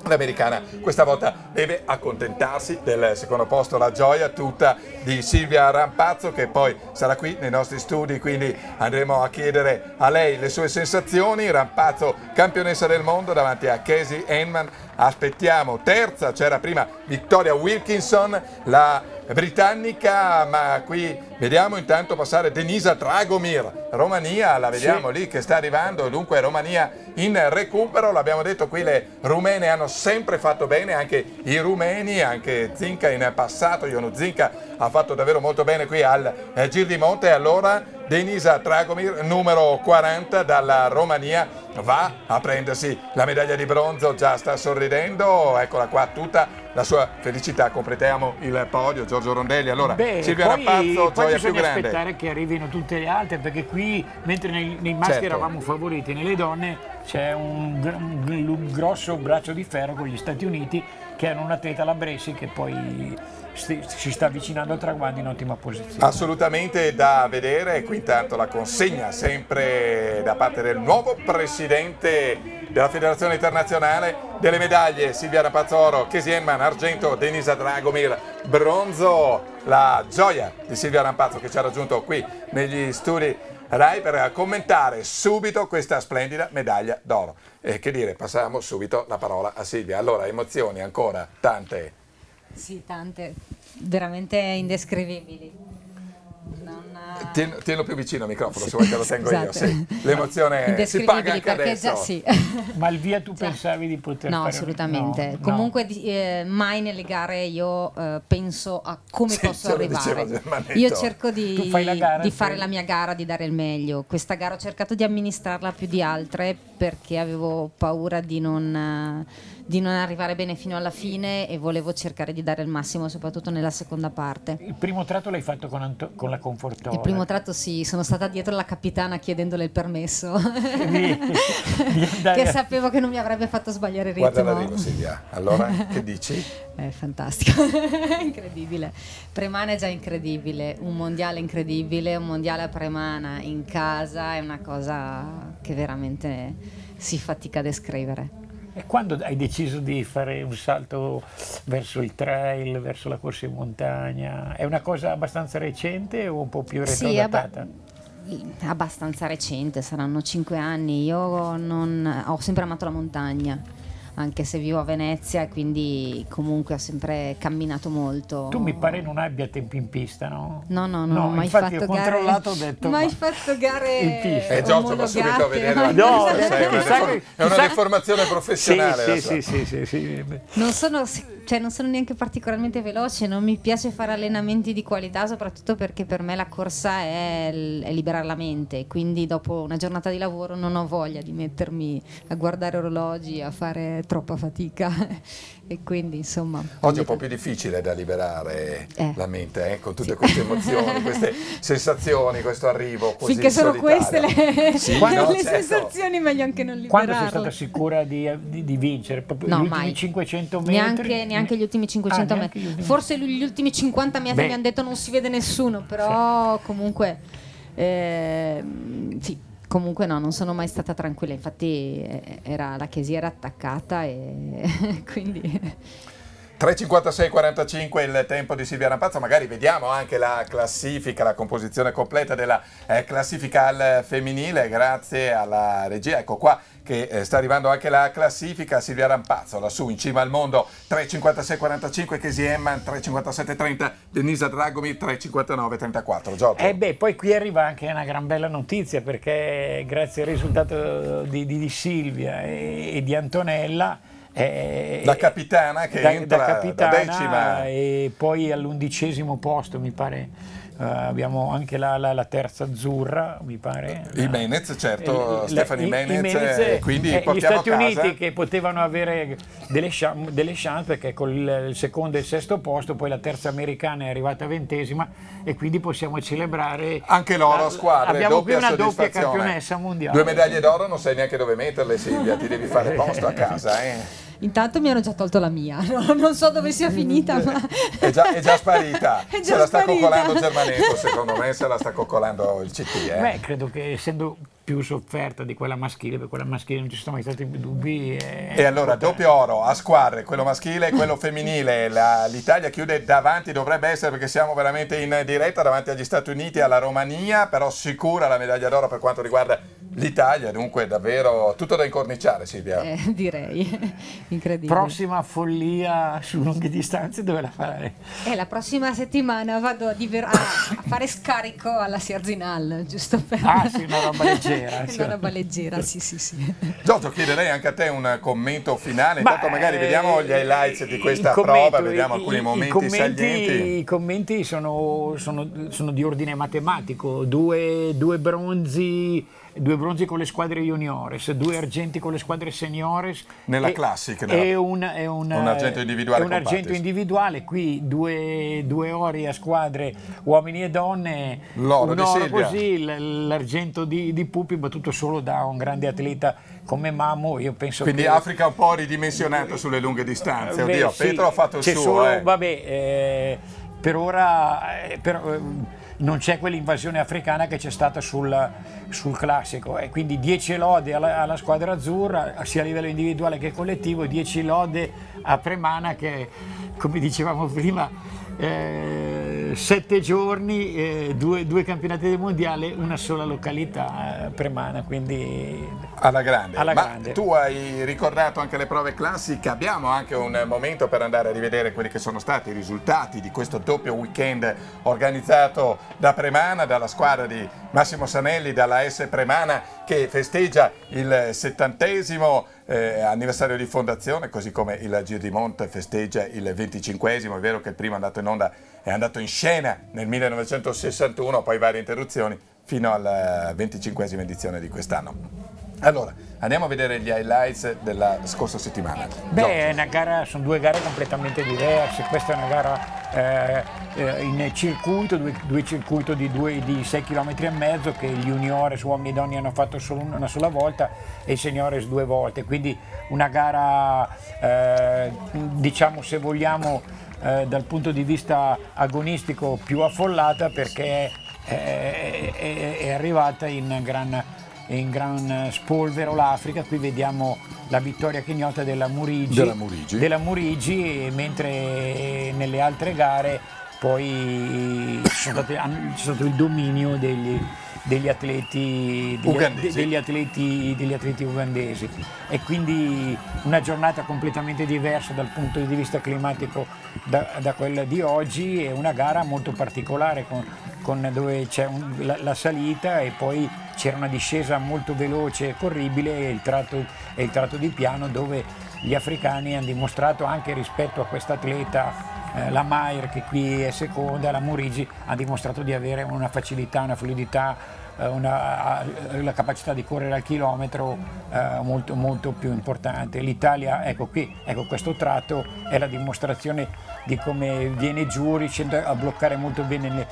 A: L'americana questa volta deve accontentarsi del secondo posto, la gioia tutta di Silvia Rampazzo che poi sarà qui nei nostri studi, quindi andremo a chiedere a lei le sue sensazioni. Rampazzo campionessa del mondo davanti a Casey Enman, aspettiamo terza, c'era prima Victoria Wilkinson, la britannica, ma qui vediamo intanto passare Denisa Dragomir, Romania, la vediamo sì. lì che sta arrivando, dunque Romania in recupero, l'abbiamo detto qui le rumene hanno sempre fatto bene, anche i rumeni, anche Zinca in passato, Iono Zinca ha fatto davvero molto bene qui al eh, Gir di Monte, allora Denisa Dragomir, numero 40 dalla Romania, va a prendersi la medaglia di bronzo, già sta sorridendo, eccola qua tutta la sua felicità, completiamo il podio, Giorgio Rondelli, allora
B: Beh,
A: Silvia
B: poi,
A: Rapazzo,
B: poi
A: gioia più grande.
B: aspettare che arrivino tutte le altre, perché qui, mentre nei, nei maschi
A: certo.
B: eravamo favoriti, nelle donne c'è un, un grosso braccio di ferro con gli Stati Uniti che hanno un atleta la Bresci che poi si sta avvicinando al traguardo in ottima posizione.
A: Assolutamente da vedere, qui intanto la consegna sempre da parte del nuovo presidente della Federazione Internazionale delle medaglie Silvia Rapazzoro, Casey Emman, argento, Denisa Dragomir, bronzo, la gioia di Silvia Rampazzo che ci ha raggiunto qui negli studi Rai per commentare subito questa splendida medaglia d'oro. E che dire, passiamo subito la parola a Silvia. Allora, emozioni ancora tante.
F: Sì, tante, veramente indescrivibili.
A: Non... Tien, tienilo più vicino al microfono, se vuoi te lo tengo esatto. io. Sì. L'emozione si paga anche adesso. Già,
B: sì. Ma il via tu pensavi di poter
F: no,
B: fare?
F: Assolutamente. No, Comunque no. Eh, mai nelle gare io eh, penso a come sì, posso arrivare. Io cerco di, gara, di fare la mia gara, di dare il meglio. Questa gara ho cercato di amministrarla più di altre perché avevo paura di non di non arrivare bene fino alla fine e volevo cercare di dare il massimo soprattutto nella seconda parte.
B: Il primo tratto l'hai fatto con, Anto- con la Confortola?
F: Il primo tratto sì, sono stata dietro la capitana chiedendole il permesso, che sapevo che non mi avrebbe fatto sbagliare il ritmo.
A: Guarda l'arrivo Silvia, allora che dici?
F: È fantastico, incredibile. Premana è già incredibile, un mondiale incredibile, un mondiale a Premana in casa è una cosa che veramente si fatica a descrivere.
B: E quando hai deciso di fare un salto verso il trail, verso la corsa in montagna? È una cosa abbastanza recente o un po' più retrodatata?
F: Sì, abbastanza recente, saranno cinque anni. Io non, ho sempre amato la montagna anche se vivo a Venezia e quindi comunque ho sempre camminato molto.
B: Tu mi pare non abbia tempi in pista, no?
F: No, no, no, no
B: mai infatti fatto ho gare, controllato ho detto
F: mai ma... fatto gare
B: in pista.
A: Eh Giorgio, ma subito a vedere no, è, una, deform- è una deformazione professionale.
B: Sì, sì, sì, sì,
F: Non sono cioè non sono neanche particolarmente veloce, non mi piace fare allenamenti di qualità, soprattutto perché per me la corsa è, è, liberare la mente, quindi dopo una giornata di lavoro non ho voglia di mettermi a guardare orologi, a fare troppa fatica e quindi insomma...
A: Oggi è un po' più difficile da liberare eh. la mente eh, con tutte sì. queste emozioni, queste sensazioni, questo arrivo così
F: Finché sono queste le,
A: sì, no,
F: le certo. sensazioni meglio anche non liberarle.
B: Quando sei stata sicura di, di, di vincere? Proprio no, gli ultimi mai. 500 metri?
F: Neanche, neanche gli ultimi 500 ah, metri. Gli ultimi... Forse gli ultimi 50 metri mi hanno detto non si vede nessuno, però sì. comunque... Eh, sì, comunque no, non sono mai stata tranquilla, infatti eh, era, la Chiesi era attaccata e quindi...
A: 3.56.45 il tempo di Silvia Rampazzo, magari vediamo anche la classifica, la composizione completa della eh, classifica al femminile, grazie alla regia, ecco qua che eh, sta arrivando anche la classifica, Silvia Rampazzo lassù in cima al mondo. 3.56.45, Casey Emman 3.57.30, Denisa Dragomir 3.59.34. Giorgio.
B: Eh beh, poi qui arriva anche una gran bella notizia perché grazie al risultato di, di, di Silvia e, e di Antonella
A: eh, la capitana che da, entra da, capitana da decima.
B: E poi all'undicesimo posto mi pare. Uh, abbiamo anche la, la, la, terza azzurra, mi pare.
A: I Menez, certo, Stefani Menez, quindi eh,
B: gli Stati Uniti che potevano avere delle chance, delle chance perché con il, il, secondo e il sesto posto, poi la terza americana è arrivata ventesima e quindi possiamo celebrare
A: anche loro a squadre.
B: Abbiamo
A: doppia
B: qui una doppia campionessa mondiale.
A: Due medaglie d'oro, non sai neanche dove metterle, Silvia, ti devi fare posto a casa. Eh.
F: Intanto mi hanno già tolto la mia, no? non so dove sia finita, ma...
A: È già, è già sparita, è già se la sta coccolando Germanetto, secondo me se la sta coccolando il CT. Eh?
B: Beh, credo che essendo più sofferta di quella maschile, per quella maschile non ci sono mai stati dubbi.
A: E, e allora doppio oro a squadre, quello maschile e quello femminile. La, L'Italia chiude davanti, dovrebbe essere perché siamo veramente in diretta davanti agli Stati Uniti e alla Romania, però sicura la medaglia d'oro per quanto riguarda l'Italia, dunque davvero tutto da incorniciare Silvia.
F: Eh, direi, incredibile.
B: Prossima follia su lunghe distanze dove la fare?
F: Eh, la prossima settimana vado a, diver- a fare scarico alla Sierzinal, giusto per...
B: Ah sì, una roba leggera.
F: Una roba leggera, sì sì sì.
A: Giorgio, chiederei anche a te un commento finale, intanto magari vediamo gli highlights di questa commento, prova, vediamo alcuni i, momenti i commenti, salienti.
B: I commenti sono, sono, sono, di ordine matematico, due, due bronzi due bronzi con le squadre juniores, due argenti con le squadre seniores.
A: Nella e, classica?
B: E un, e un,
A: un argento individuale.
B: un argento individuale, qui due, due, ori a squadre uomini e donne.
A: L'oro
B: un
A: di
B: oro così, l'argento di, di Pupi battuto solo da un grande atleta come Mamo. Io penso
A: Quindi
B: che...
A: Africa un po' ridimensionato sulle lunghe distanze. Oddio, Beh, sì, Petro ha fatto il
B: suo.
A: Solo,
B: eh. vabbè, eh, per ora... Eh, per, eh, non c'è quell'invasione africana che c'è stata sul, sul classico. E quindi 10 lode alla, alla, squadra azzurra sia a livello individuale che collettivo 10 lode a Premana che come dicevamo prima eh, sette giorni, eh, due, due, campionati del mondiale, una sola località, eh, Premana, quindi
A: alla grande.
B: Alla grande.
A: tu hai ricordato anche le prove classiche, abbiamo anche un momento per andare a rivedere quelli che sono stati i risultati di questo doppio weekend organizzato da Premana, dalla squadra di Massimo Sanelli, dalla S Premana che festeggia il settantesimo eh, anniversario di fondazione, così come il Giro di Monte festeggia il 25 È vero che il primo è andato in onda, è andato in scena nel 1961, poi varie interruzioni, fino alla 25 edizione di quest'anno. Allora, andiamo a vedere gli highlights della scorsa settimana.
B: Beh, gara, sono due gare completamente diverse. Questa è una gara eh, eh in circuito, due, due circuiti di, di 6 km e mezzo che gli juniores, uomini e donne, hanno fatto solo una sola volta e i seniores due volte. Quindi una gara, eh, diciamo se vogliamo, eh, dal punto di vista agonistico più affollata perché è, è, è arrivata in gran in gran spolvero l'Africa, qui vediamo la vittoria kenyota della Murigi,
A: della Murigi.
B: Della Murigi mentre nelle altre gare poi c'è stato il dominio degli, degli, atleti, degli, degli, atleti, degli atleti ugandesi. E quindi una giornata completamente diversa dal punto di vista climatico da, da quella di oggi. E una gara molto particolare con, con dove c'è la, la, salita e poi c'era una discesa molto veloce e corribile e il tratto, e il tratto di piano dove gli africani hanno dimostrato anche rispetto a questa atleta eh, la Maier che qui è seconda, la Murigi ha dimostrato di avere una facilità, una fluidità, una, la capacità di correre al chilometro eh, molto, molto più importante. L'Italia, ecco qui, ecco questo tratto è la dimostrazione di come viene giù riuscendo a bloccare molto bene le,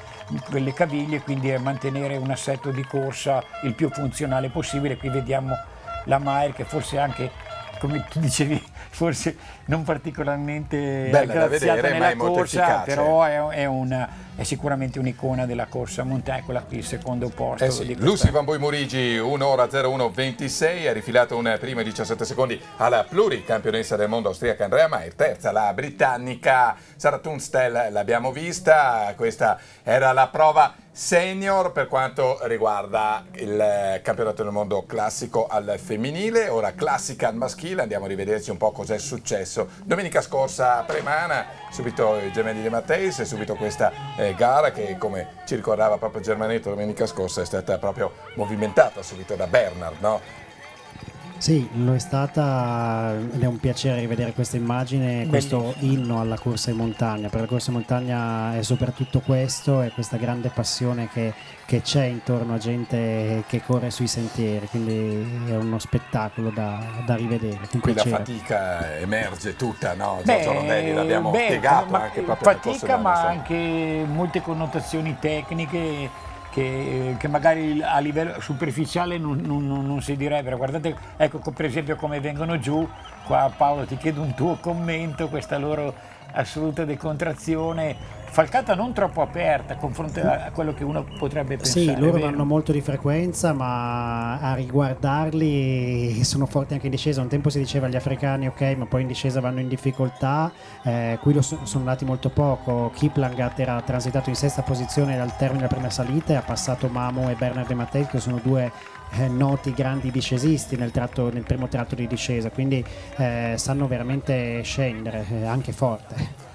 B: quelle caviglie, quindi a mantenere un assetto di corsa il più funzionale possibile. Qui vediamo la Maier che forse anche come tu dicevi, forse non particolarmente
A: Bella da vedere,
B: nella
A: corsa,
B: però è, è, una, è, sicuramente un'icona della corsa montagna, quella qui il secondo posto.
A: Eh sì, Lucy Van Boy Murigi, 1 ora 01.26, ha rifilato un primo 17 secondi alla pluricampionessa del mondo austriaca Andrea Maier, terza la britannica Sara Tunstell, l'abbiamo vista, questa era la prova senior per quanto riguarda il campionato del mondo classico al femminile, ora classica al maschile, andiamo a rivederci un po' cos'è successo. Domenica scorsa a Premana, subito i gemelli di Matteis e subito questa eh, gara che come ci ricordava proprio Germanetto domenica scorsa è stata proprio movimentata subito da Bernard, no?
E: Sì, lo è stata ed è un piacere rivedere questa immagine, questo inno alla corsa in montagna. Per la corsa in montagna è soprattutto questo, è questa grande passione che, che c'è intorno a gente che corre sui sentieri, quindi è uno spettacolo da, da rivedere.
A: Qui la fatica emerge tutta, no? Giorgio Rondelli l'abbiamo beh, spiegato anche proprio
B: Fatica ma anche molte connotazioni tecniche che, che, magari a livello superficiale non, non, non, si direbbero. Guardate, ecco per esempio come vengono giù, qua Paolo ti chiedo un tuo commento, questa loro assoluta decontrazione falcata non troppo aperta confronto a quello che uno potrebbe pensare.
E: Sì, loro vanno molto di frequenza, ma a riguardarli sono forti anche in discesa. Un tempo si diceva agli africani ok, ma poi in discesa vanno in difficoltà. Eh, qui lo so, sono andati molto poco. Kiplangat era transitato in sesta posizione dal termine della prima salita e ha passato Mamo e Bernard De Mattei, che sono due eh, noti grandi discesisti nel, tratto, nel, primo tratto di discesa, quindi eh, sanno veramente scendere, eh, anche forte.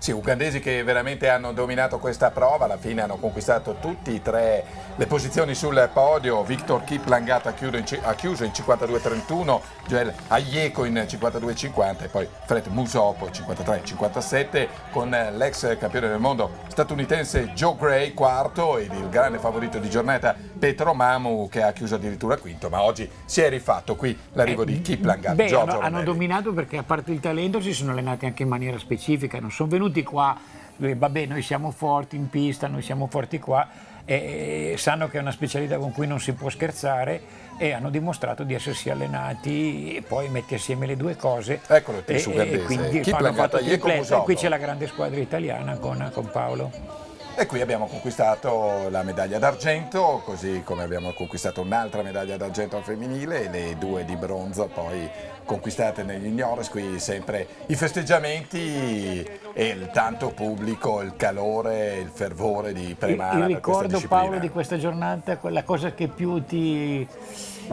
A: Sì, ugandesi che veramente hanno dominato questa prova, alla fine hanno conquistato tutti e tre le posizioni sul podio, Victor Kiplangat ha chiuso in 52-31, Joel Ayeko in 52-50 e poi Fred Musopo 53-57 con l'ex campione del mondo statunitense Joe Gray quarto ed il grande favorito di giornata Petro Mamu che ha chiuso addirittura quinto, ma oggi si è rifatto qui l'arrivo eh, di Kiplangat.
B: Beh, hanno, hanno dominato perché a parte il talento si sono allenati anche in maniera specifica, non sono venuti venuti qua, vabbè noi siamo forti in pista, noi siamo forti qua, e sanno che è una specialità con cui non si può scherzare e hanno dimostrato di essersi allenati e poi metti assieme le due cose.
A: Eccolo il e, e
B: quindi
A: Chi
B: hanno fatto tripletta qui c'è la grande squadra italiana con, con Paolo
A: e qui abbiamo conquistato la medaglia d'argento, così come abbiamo conquistato un'altra medaglia d'argento al femminile e le due di bronzo poi conquistate negli ignores, qui sempre i festeggiamenti e il tanto pubblico, il calore, il fervore di Premana.
B: Il, il ricordo Paolo di questa giornata, quella cosa che più ti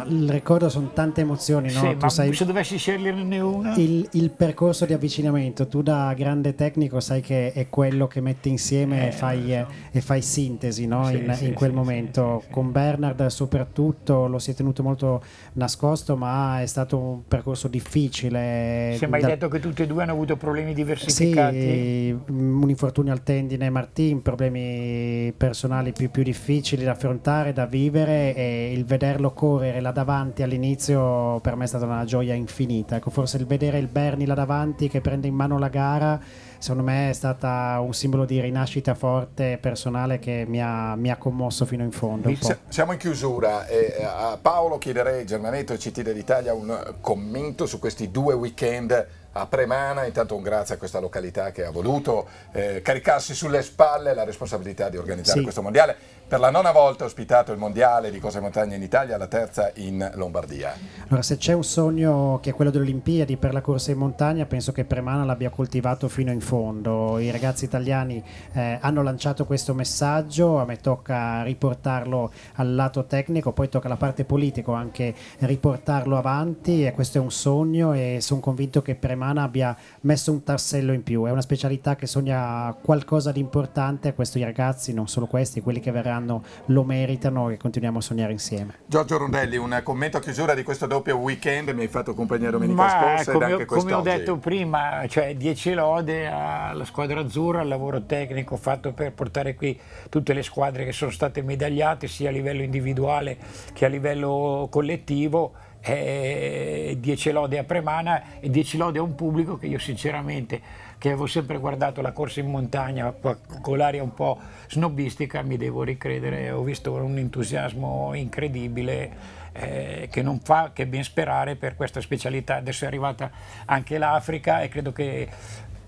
E: il ricordo sono tante emozioni, no?
B: Sì, sai, se dovessi sceglierne una?
E: Il, il, percorso di avvicinamento, tu da grande tecnico sai che è quello che metti insieme eh, e, fai, so. e, fai, sintesi no? sì, in, sì, in, quel momento. Con Bernard soprattutto lo si è tenuto molto nascosto, ma è stato un percorso difficile.
B: Si è mai da... detto che tutti e due hanno avuto problemi diversificati?
E: Sì, un infortunio al tendine Martin, problemi personali più, più difficili da affrontare, da vivere e il vederlo correre là davanti all'inizio per me è stata una gioia infinita. Ecco, forse il vedere il Berni là davanti che prende in mano la gara, secondo me è stata un simbolo di rinascita forte personale che mi ha, mi ha commosso fino in fondo.
A: Siamo in chiusura e a Paolo chiederei, Germanetto e CT dell'Italia, un commento su questi due weekend a Premana, intanto un grazie a questa località che ha voluto eh, caricarsi sulle spalle la responsabilità di organizzare sì. questo mondiale per la nona volta ospitato il mondiale di Cose Montagne in Italia, la terza in Lombardia.
E: Allora, se c'è un sogno che è quello delle Olimpiadi per la corsa in montagna, penso che Premana l'abbia coltivato fino in fondo. I ragazzi italiani eh, hanno lanciato questo messaggio, a me tocca riportarlo al lato tecnico, poi tocca alla parte politica anche riportarlo avanti e questo è un sogno e sono convinto che Premana abbia messo un tassello in più. È una specialità che sogna qualcosa di importante a questi ragazzi, non solo questi, quelli che verranno anno lo meritano e continuiamo a sognare insieme.
A: Giorgio Rondelli, un commento a chiusura di questo doppio weekend, mi hai fatto compagnia domenica Ma scorsa come, ed anche
B: come ho detto prima, cioè 10 lode alla squadra azzurra, al lavoro tecnico fatto per portare qui tutte le squadre che sono state medagliate sia a livello individuale che a livello collettivo. 10 lode a Premana e 10 lode a un pubblico che io sinceramente che avevo sempre guardato la corsa in montagna con l'aria un po' snobistica, mi devo ricredere, ho visto un entusiasmo incredibile eh, che non fa che ben sperare per questa specialità. Adesso è arrivata anche l'Africa e credo che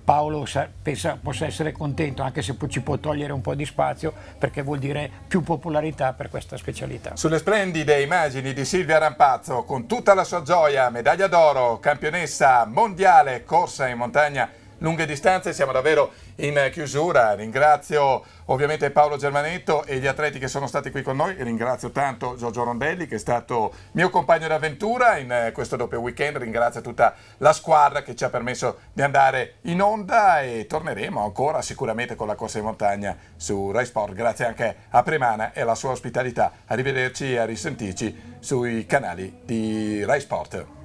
B: Paolo pensa, possa essere contento, anche se ci può togliere un po' di spazio, perché vuol dire più popolarità per questa specialità.
A: Sulle splendide immagini di Silvia Rampazzo, con tutta la sua gioia, medaglia d'oro, campionessa mondiale, corsa in montagna lunghe distanze, siamo davvero in chiusura. Ringrazio ovviamente Paolo Germanetto e gli atleti che sono stati qui con noi. Ringrazio tanto Giorgio Rondelli che è stato mio compagno d'avventura in questo doppio weekend. Ringrazio tutta la squadra che ci ha permesso di andare in onda e torneremo ancora sicuramente con la corsa in montagna su Rai Sport. Grazie anche a Premana e alla sua ospitalità. Arrivederci e a risentirci sui canali di Rai Sport.